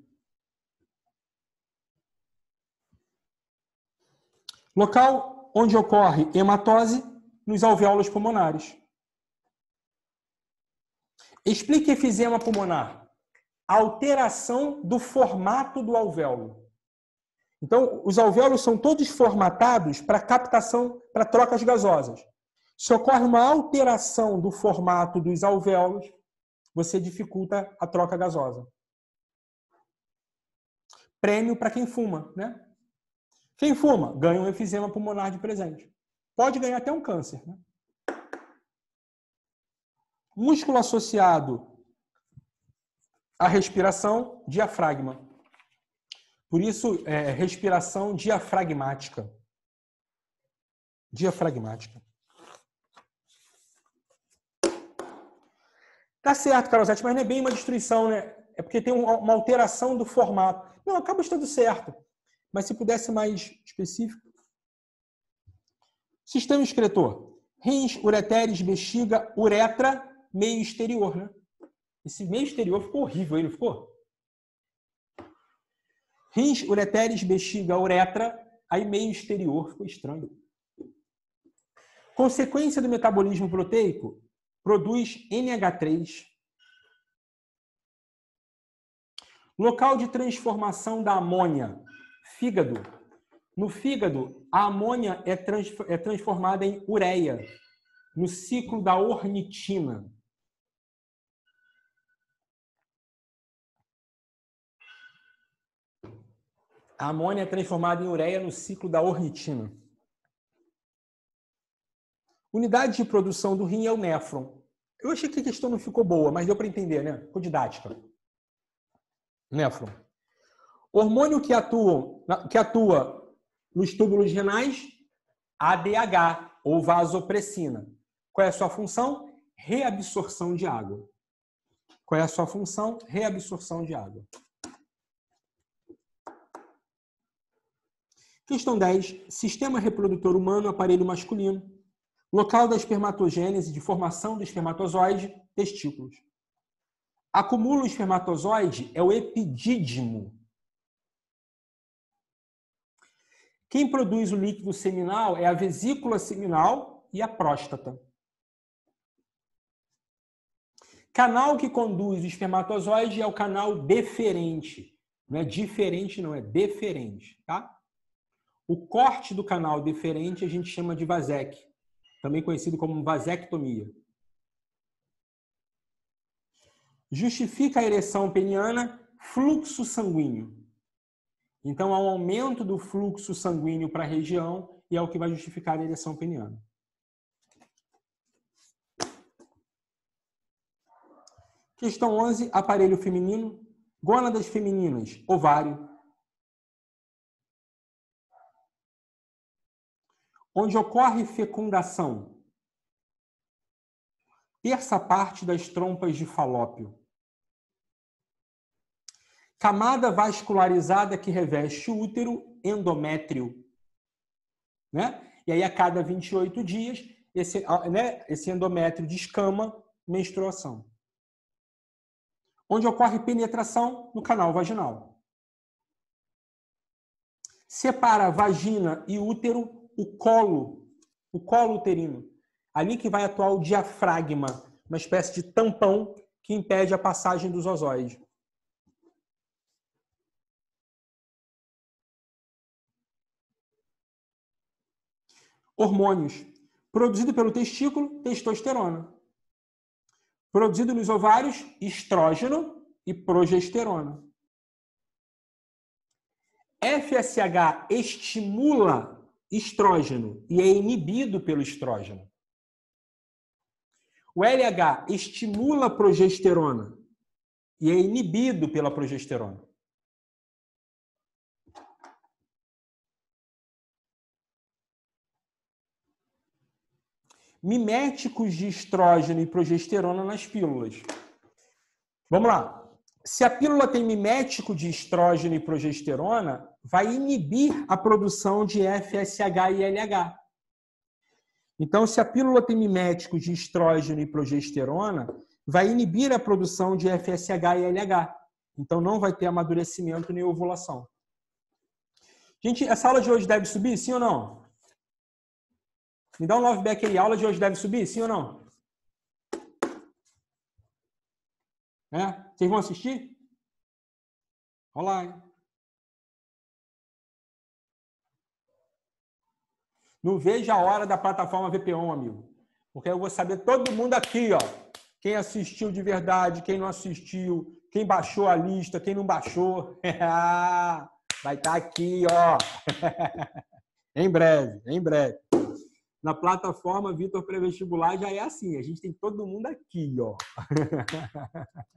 Local onde ocorre hematose nos alvéolos pulmonares. Explique efizema pulmonar. Alteração do formato do alvéolo. Então, os alvéolos são todos formatados para captação, para trocas gasosas. Se ocorre uma alteração do formato dos alvéolos, você dificulta a troca gasosa. Prêmio para quem fuma, né? Quem fuma ganha um efizema pulmonar de presente. Pode ganhar até um câncer. Né? Músculo associado a respiração diafragma. Por isso, é, respiração diafragmática. Diafragmática. Tá certo, Carlosete, mas não é bem uma destruição, né? É porque tem uma alteração do formato. Não, acaba estando certo. Mas se pudesse mais específico. Sistema excretor. Rins, ureteres, bexiga, uretra, meio exterior, né? Esse meio exterior ficou horrível, ele ficou? Rins, ureteres, bexiga, uretra, aí meio exterior ficou estranho. Consequência do metabolismo proteico, produz NH3. Local de transformação da amônia, fígado. No fígado, a amônia é, trans, é transformada em ureia, no ciclo da ornitina. A amônia é transformada em ureia no ciclo da ornitina. Unidade de produção do rim é o néfron. Eu achei que a questão não ficou boa, mas deu para entender, né? Ficou didática. Néfron. Hormônio que atua, que atua nos túbulos renais, ADH, ou vasopressina. Qual é a sua função? Reabsorção de água. Qual é a sua função? Reabsorção de água. Questão 10. Sistema reprodutor humano, aparelho masculino. Local da espermatogênese, de formação do espermatozoide, testículos. Acumula o espermatozoide é o epidídimo. Quem produz o líquido seminal é a vesícula seminal e a próstata. Canal que conduz o espermatozoide é o canal deferente. Não é diferente, não é deferente, tá? O corte do canal deferente a gente chama de vasec também conhecido como vasectomia. Justifica a ereção peniana fluxo sanguíneo. Então, há um aumento do fluxo sanguíneo para a região e é o que vai justificar a ereção peniana. Questão 11, aparelho feminino. Gônadas femininas, ovário, onde ocorre fecundação. Terça parte das trompas de falópio. Camada vascularizada que reveste o útero, endométrio. Né? E aí, a cada 28 dias, esse, né, esse endométrio descama, menstruação. Onde ocorre penetração no canal vaginal. Separa vagina e útero o colo, o colo uterino. Ali que vai atuar o diafragma, uma espécie de tampão que impede a passagem dos ozóides. Hormônios. Produzido pelo testículo, testosterona. Produzido nos ovários, estrógeno e progesterona. FSH estimula estrógeno e é inibido pelo estrógeno. O LH estimula progesterona e é inibido pela progesterona. Miméticos de estrógeno e progesterona nas pílulas. Vamos lá se a pílula tem mimético de estrógeno e progesterona, vai inibir a produção de FSH e LH. Então, se a pílula tem mimético de estrógeno e progesterona, vai inibir a produção de FSH e LH. Então, não vai ter amadurecimento nem ovulação. Gente, essa aula de hoje deve subir, sim ou não? Me dá um love back aí. A aula de hoje deve subir, sim ou não? É? Vocês vão assistir? Olá. Não veja a hora da plataforma VP1, amigo. Porque eu vou saber todo mundo aqui, ó. Quem assistiu de verdade, quem não assistiu, quem baixou a lista, quem não baixou. Vai estar tá aqui, ó. em breve, em breve. Na plataforma Vitor Pré-Vestibular já é assim, a gente tem todo mundo aqui, ó.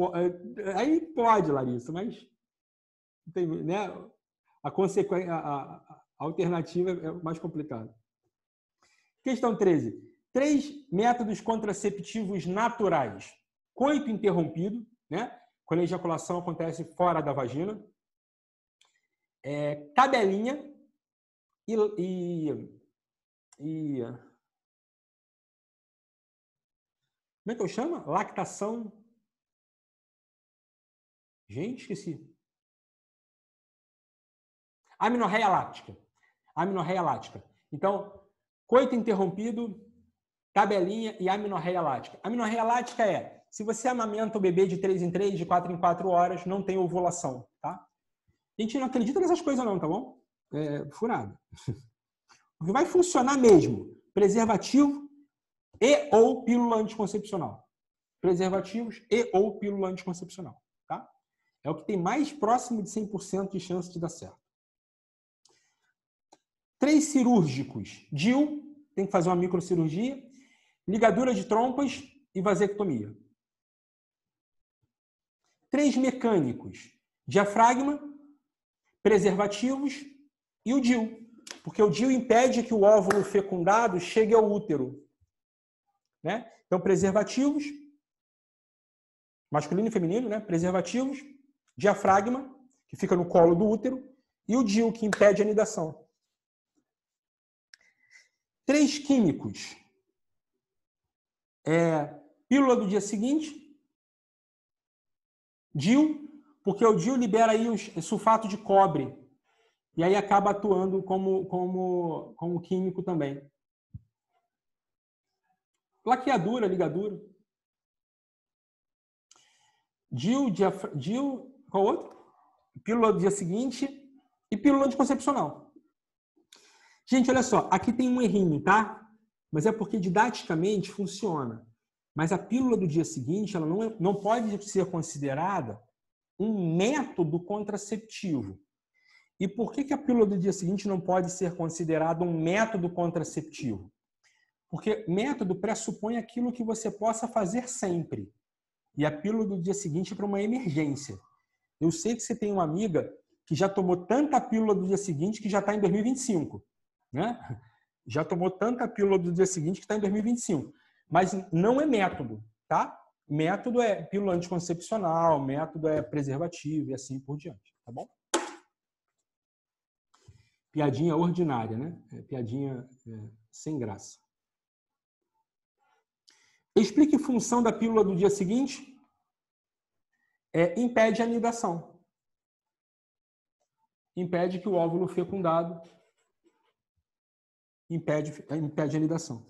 É, aí pode, Larissa, mas tem, né? a consequência, a, a, alternativa é mais complicada. Questão 13. Três métodos contraceptivos naturais. Coito interrompido, né? quando a ejaculação acontece fora da vagina. É, cabelinha e, e, e como é que eu chamo? Lactação. Gente, esqueci. Aminorreia lática. Aminorreia lática. Então, coito interrompido, tabelinha e aminorreia lática. Aminorreia lática é, se você amamenta o bebê de 3 em 3, de 4 em 4 horas, não tem ovulação, tá? A gente não acredita nessas coisas não, tá bom? É furado. Porque vai funcionar mesmo. Preservativo e ou pílula anticoncepcional. Preservativos e ou pílula anticoncepcional, tá? É o que tem mais próximo de 100% de chance de dar certo. Três cirúrgicos. DIL, tem que fazer uma microcirurgia. Ligadura de trompas e vasectomia. Três mecânicos. Diafragma, preservativos e o DIL. Porque o DIL impede que o óvulo fecundado chegue ao útero. Né? Então, preservativos, masculino e feminino, né? preservativos, diafragma, que fica no colo do útero, e o DIL, que impede a anidação. Três químicos. É, pílula do dia seguinte, DIL, porque o DIL libera aí o sulfato de cobre, e aí acaba atuando como, como, como químico também. Laqueadura, ligadura. DIL, diafra... DIL, qual outro? Pílula do dia seguinte e pílula anticoncepcional. Gente, olha só, aqui tem um errinho, tá? Mas é porque didaticamente funciona. Mas a pílula do dia seguinte, ela não, é, não pode ser considerada um método contraceptivo. E por que, que a pílula do dia seguinte não pode ser considerada um método contraceptivo? Porque método pressupõe aquilo que você possa fazer sempre. E a pílula do dia seguinte é para uma emergência. Eu sei que você tem uma amiga que já tomou tanta pílula do dia seguinte que já está em 2025 né? Já tomou tanta pílula do dia seguinte que está em 2025. Mas não é método, tá? Método é pílula anticoncepcional, método é preservativo e assim por diante, tá bom? Piadinha ordinária, né? É, piadinha é, sem graça. Explique função da pílula do dia seguinte. É, impede a anidação. Impede que o óvulo fecundado impede, impede a anidação.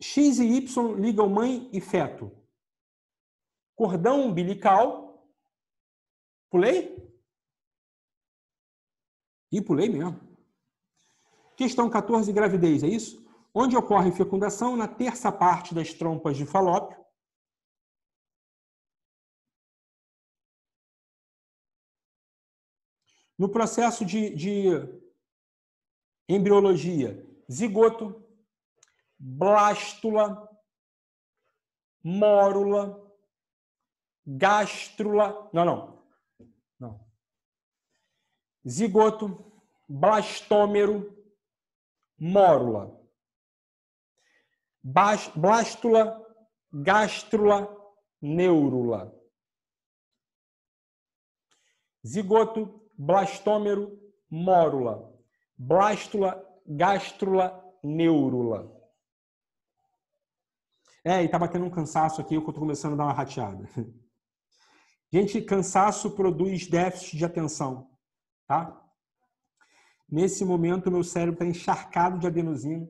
X e Y ligam mãe e feto. Cordão umbilical. Pulei? E pulei mesmo. Questão 14, gravidez, é isso? Onde ocorre fecundação na terça parte das trompas de falópio. No processo de, de embriologia, zigoto, blástula, mórula, gástrula, não, não. Zigoto, blastômero, mórula. Blástula, gástrula, neurula. Zigoto, blastômero, mórula blástula, gástrula, neurula. É, e tá batendo um cansaço aqui, eu tô começando a dar uma rateada. Gente, cansaço produz déficit de atenção, tá? Nesse momento, meu cérebro está encharcado de adenosina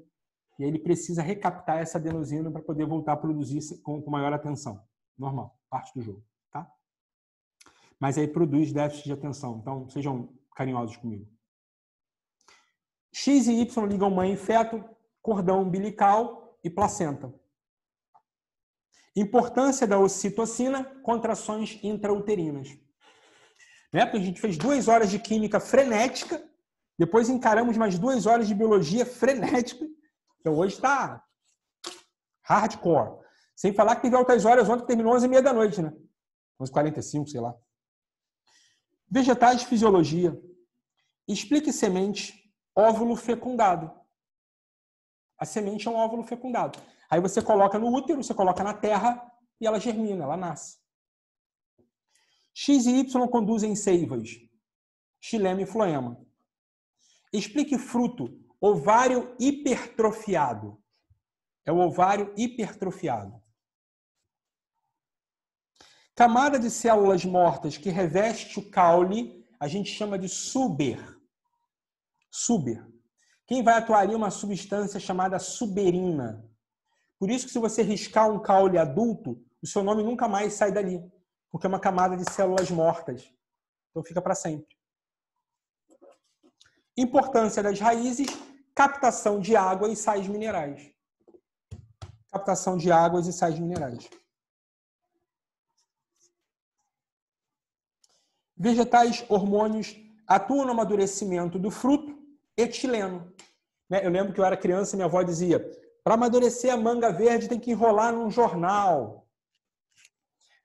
e ele precisa recaptar essa adenosina para poder voltar a produzir com, com maior atenção. Normal, parte do jogo, tá? Mas aí produz déficit de atenção, então sejam carinhosos comigo. X e Y ligam mãe e feto, cordão umbilical e placenta. Importância da ocitocina, contrações intrauterinas. Né? Porque a gente fez duas horas de química frenética, depois encaramos mais duas horas de biologia frenética. Então hoje está hardcore. Sem falar que teve altas horas ontem terminou 11h30 da noite, né? 11h45, sei lá. Vegetais fisiologia. Explique semente, óvulo fecundado. A semente é um óvulo fecundado. Aí você coloca no útero, você coloca na terra e ela germina, ela nasce. X e Y conduzem seivas. Xilema e floema. Explique fruto. Ovário hipertrofiado. É o ovário hipertrofiado. Camada de células mortas que reveste o caule, a gente chama de suber. Suber. Quem vai atuar ali é uma substância chamada suberina. Por isso que se você riscar um caule adulto, o seu nome nunca mais sai dali, porque é uma camada de células mortas. Então fica para sempre. Importância das raízes, captação de água e sais minerais. Captação de águas e sais minerais. Vegetais, hormônios atuam no amadurecimento do fruto etileno. Né? Eu lembro que eu era criança e minha avó dizia: para amadurecer a manga verde tem que enrolar num jornal.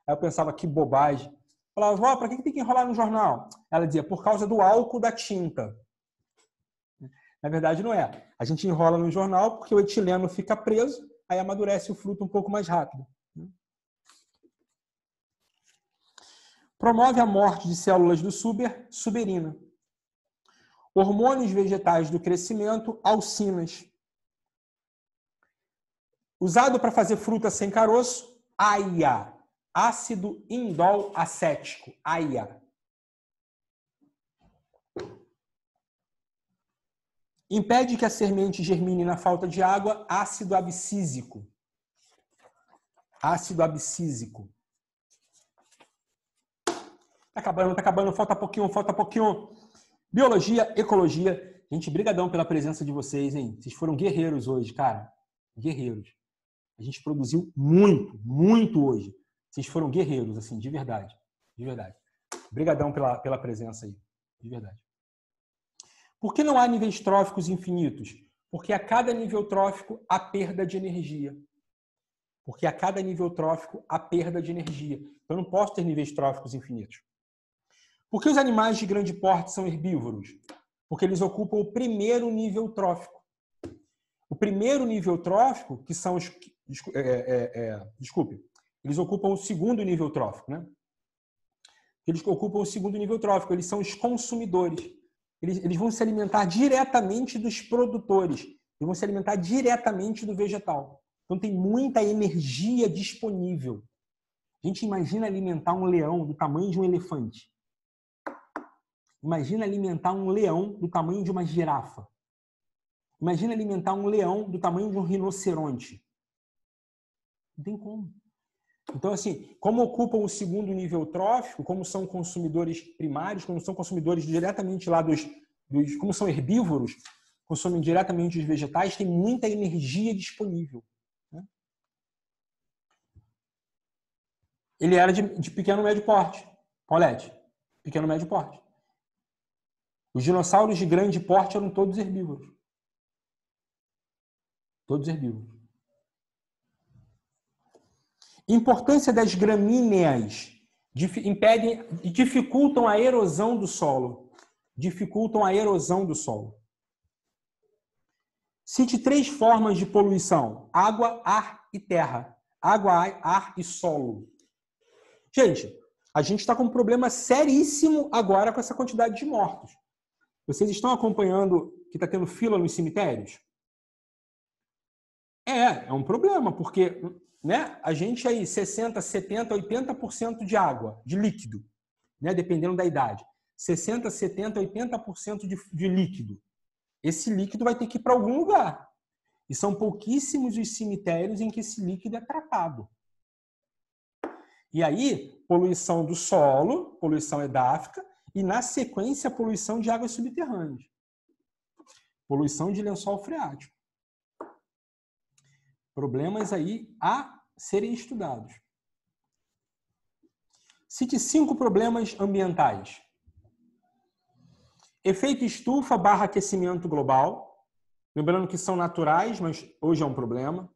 Aí eu pensava que bobagem. Falava, vó, para que tem que enrolar num jornal? Ela dizia, por causa do álcool da tinta. Na verdade, não é. A gente enrola no jornal porque o etileno fica preso, aí amadurece o fruto um pouco mais rápido. Promove a morte de células do suber, suberina. Hormônios vegetais do crescimento, alcinas. Usado para fazer fruta sem caroço, AIA. Ácido indol acético, AIA. Impede que a semente germine na falta de água, ácido abscísico. Ácido abscísico. Tá acabando, tá acabando, falta pouquinho, falta pouquinho. Biologia, ecologia. Gente, brigadão pela presença de vocês, hein? Vocês foram guerreiros hoje, cara. Guerreiros. A gente produziu muito, muito hoje. Vocês foram guerreiros, assim, de verdade. De verdade. Brigadão pela, pela presença aí. De verdade. Por que não há níveis tróficos infinitos? Porque a cada nível trófico há perda de energia. Porque a cada nível trófico há perda de energia. Eu não posso ter níveis tróficos infinitos. Por que os animais de grande porte são herbívoros? Porque eles ocupam o primeiro nível trófico. O primeiro nível trófico, que são os. É, é, é, desculpe, eles ocupam o segundo nível trófico, né? Eles ocupam o segundo nível trófico, eles são os consumidores. Eles, eles vão se alimentar diretamente dos produtores, eles vão se alimentar diretamente do vegetal. Então tem muita energia disponível. A gente imagina alimentar um leão do tamanho de um elefante. Imagina alimentar um leão do tamanho de uma girafa. Imagina alimentar um leão do tamanho de um rinoceronte. Não tem como. Então, assim, como ocupam o segundo nível trófico, como são consumidores primários, como são consumidores diretamente lá dos, dos como são herbívoros, consomem diretamente os vegetais, tem muita energia disponível. Né? Ele era de, de pequeno médio porte, Paulette, pequeno médio porte. Os dinossauros de grande porte eram todos herbívoros. Todos herbívoros. Importância das gramíneas impedem dificultam a erosão do solo. Dificultam a erosão do solo. Cite três formas de poluição: água, ar e terra. Água, ar e solo. Gente, a gente está com um problema seríssimo agora com essa quantidade de mortos. Vocês estão acompanhando que está tendo fila nos cemitérios? É, é um problema, porque né, a gente aí, 60, 70, 80% de água, de líquido, né, dependendo da idade. 60, 70, 80% de, de líquido. Esse líquido vai ter que ir para algum lugar. E são pouquíssimos os cemitérios em que esse líquido é tratado. E aí, poluição do solo, poluição edáfica, e, na sequência, poluição de águas subterrâneas. Poluição de lençol freático. Problemas aí a serem estudados. Cite cinco problemas ambientais. Efeito estufa barra aquecimento global. Lembrando que são naturais, mas hoje é um problema.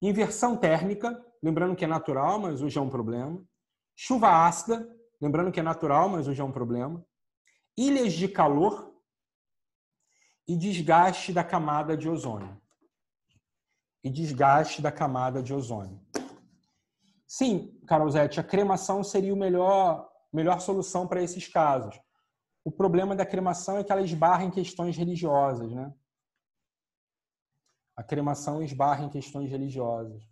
Inversão térmica. lembrando que é natural, mas hoje é um problema. Chuva ácida, lembrando que é natural, mas hoje é um problema. Ilhas de calor e desgaste da camada de ozônio. E desgaste da camada de ozônio. Sim, Carolzete, a cremação seria a melhor, melhor solução para esses casos. O problema da cremação é que ela esbarra em questões religiosas, né? A cremação esbarra em questões religiosas.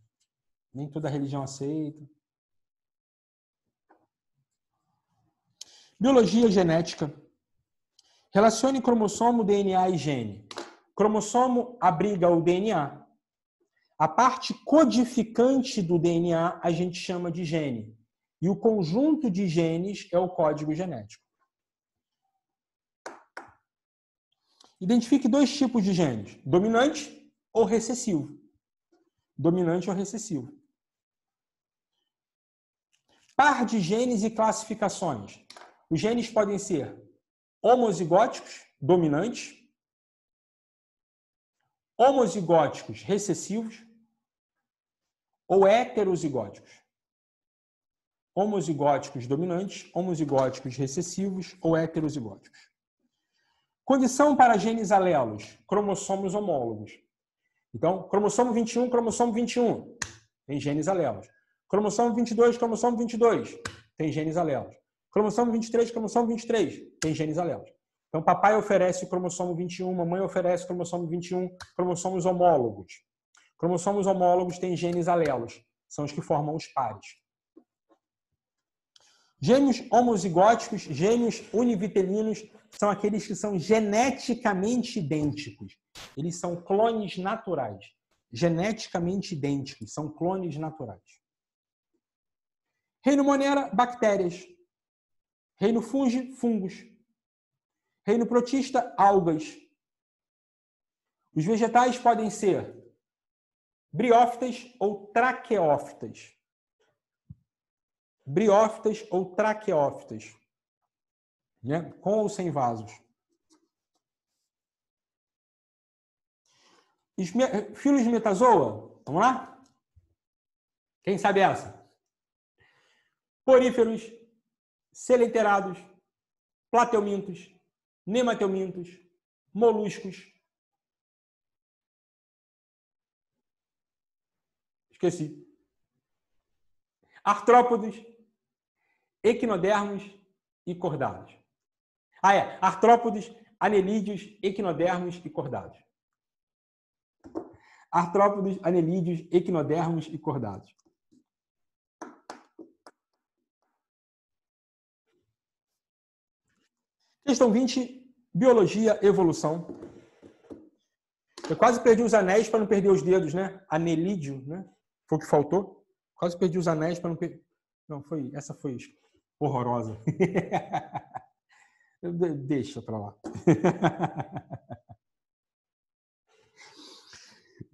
Nem toda religião aceita. Biologia genética. Relacione cromossomo, DNA e gene. Cromossomo abriga o DNA. A parte codificante do DNA a gente chama de gene. E o conjunto de genes é o código genético. Identifique dois tipos de genes: dominante ou recessivo. Dominante ou recessivo. Par de genes e classificações. Os genes podem ser homozigóticos, dominantes, homozigóticos recessivos ou heterozigóticos. Homozigóticos dominantes, homozigóticos recessivos ou heterozigóticos. Condição para genes alelos, cromossomos homólogos. Então, cromossomo 21, cromossomo 21, tem genes alelos. Cromossomo 22, cromossomo 22, tem genes alelos. Cromossomo 23, cromossomo 23, tem genes alelos. Então, papai oferece cromossomo 21, mamãe oferece cromossomo 21, cromossomos homólogos. Cromossomos homólogos têm genes alelos, são os que formam os pares. Gêmeos homozigóticos, gêmeos univitelinos, são aqueles que são geneticamente idênticos. Eles são clones naturais. Geneticamente idênticos, são clones naturais. Reino Monera, bactérias. Reino Fungi, fungos. Reino Protista, algas. Os vegetais podem ser briófitas ou traqueófitas. Briófitas ou traqueófitas né? com ou sem vasos. Filos de metazoa, vamos lá? Quem sabe essa? Poríferos, seleiterados, plateumintos, nemateumintos, moluscos. Esqueci. Artrópodes, equinodermos e cordados. Ah, é. Artrópodes, anelídeos, equinodermos e cordados. Artrópodes, anelídeos, equinodermos e cordados. Questão 20, biologia, evolução. Eu quase perdi os anéis para não perder os dedos, né? Anelídeo, né? Foi o que faltou. Quase perdi os anéis para não perder. Não, foi. Essa foi horrorosa. Deixa para lá.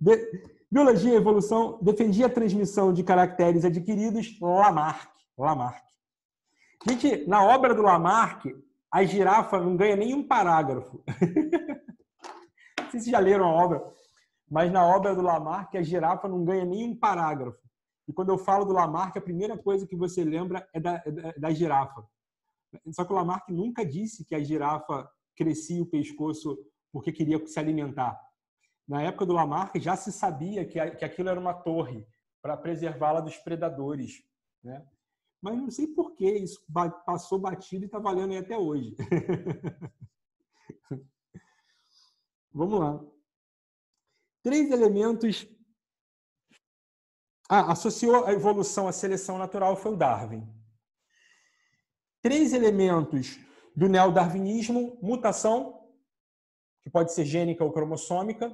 Biologia e evolução defendia a transmissão de caracteres adquiridos Lamarck. Lamarck. Gente, na obra do Lamarck, a girafa não ganha nenhum parágrafo. não sei se já leram a obra, mas na obra do Lamarck, a girafa não ganha nenhum parágrafo. E quando eu falo do Lamarck, a primeira coisa que você lembra é da, é da, da girafa. Só que o Lamarck nunca disse que a girafa crescia o pescoço porque queria se alimentar. Na época do Lamarck já se sabia que, que aquilo era uma torre para preservá-la dos predadores, né? Mas não sei por que isso passou batido e está valendo aí até hoje. Vamos lá. Três elementos. Ah, associou a evolução à seleção natural foi o Darwin três elementos do neodarwinismo: mutação, que pode ser gênica ou cromossômica.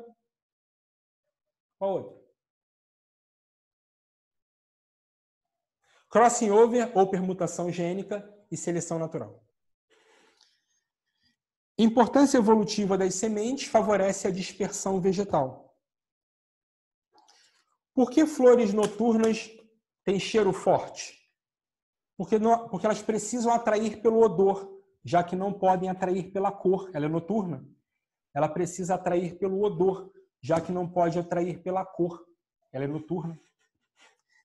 Qual outro? Crossing over ou permutação gênica e seleção natural. Importância evolutiva das sementes favorece a dispersão vegetal. Por que flores noturnas têm cheiro forte? porque, não, porque elas precisam atrair pelo odor, já que não podem atrair pela cor. Ela é noturna. Ela precisa atrair pelo odor, já que não pode atrair pela cor. Ela é noturna.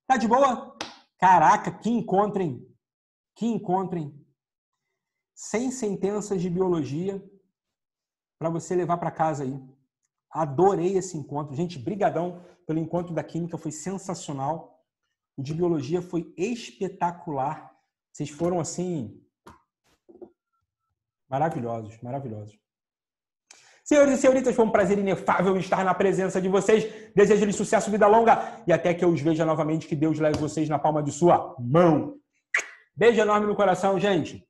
Tá de boa? Caraca, que encontrem, que encontrem 100 sentenças de biologia para você levar para casa aí. Adorei esse encontro. Gente, brigadão pelo encontro da química, foi sensacional. O de biologia foi espetacular. Vocês foram assim maravilhosos, maravilhosos. Senhores e senhoritas, foi um prazer inefável estar na presença de vocês. Desejo-lhes sucesso, vida longa e até que eu os veja novamente. Que Deus leve vocês na palma de sua mão. Beijo enorme no coração, gente.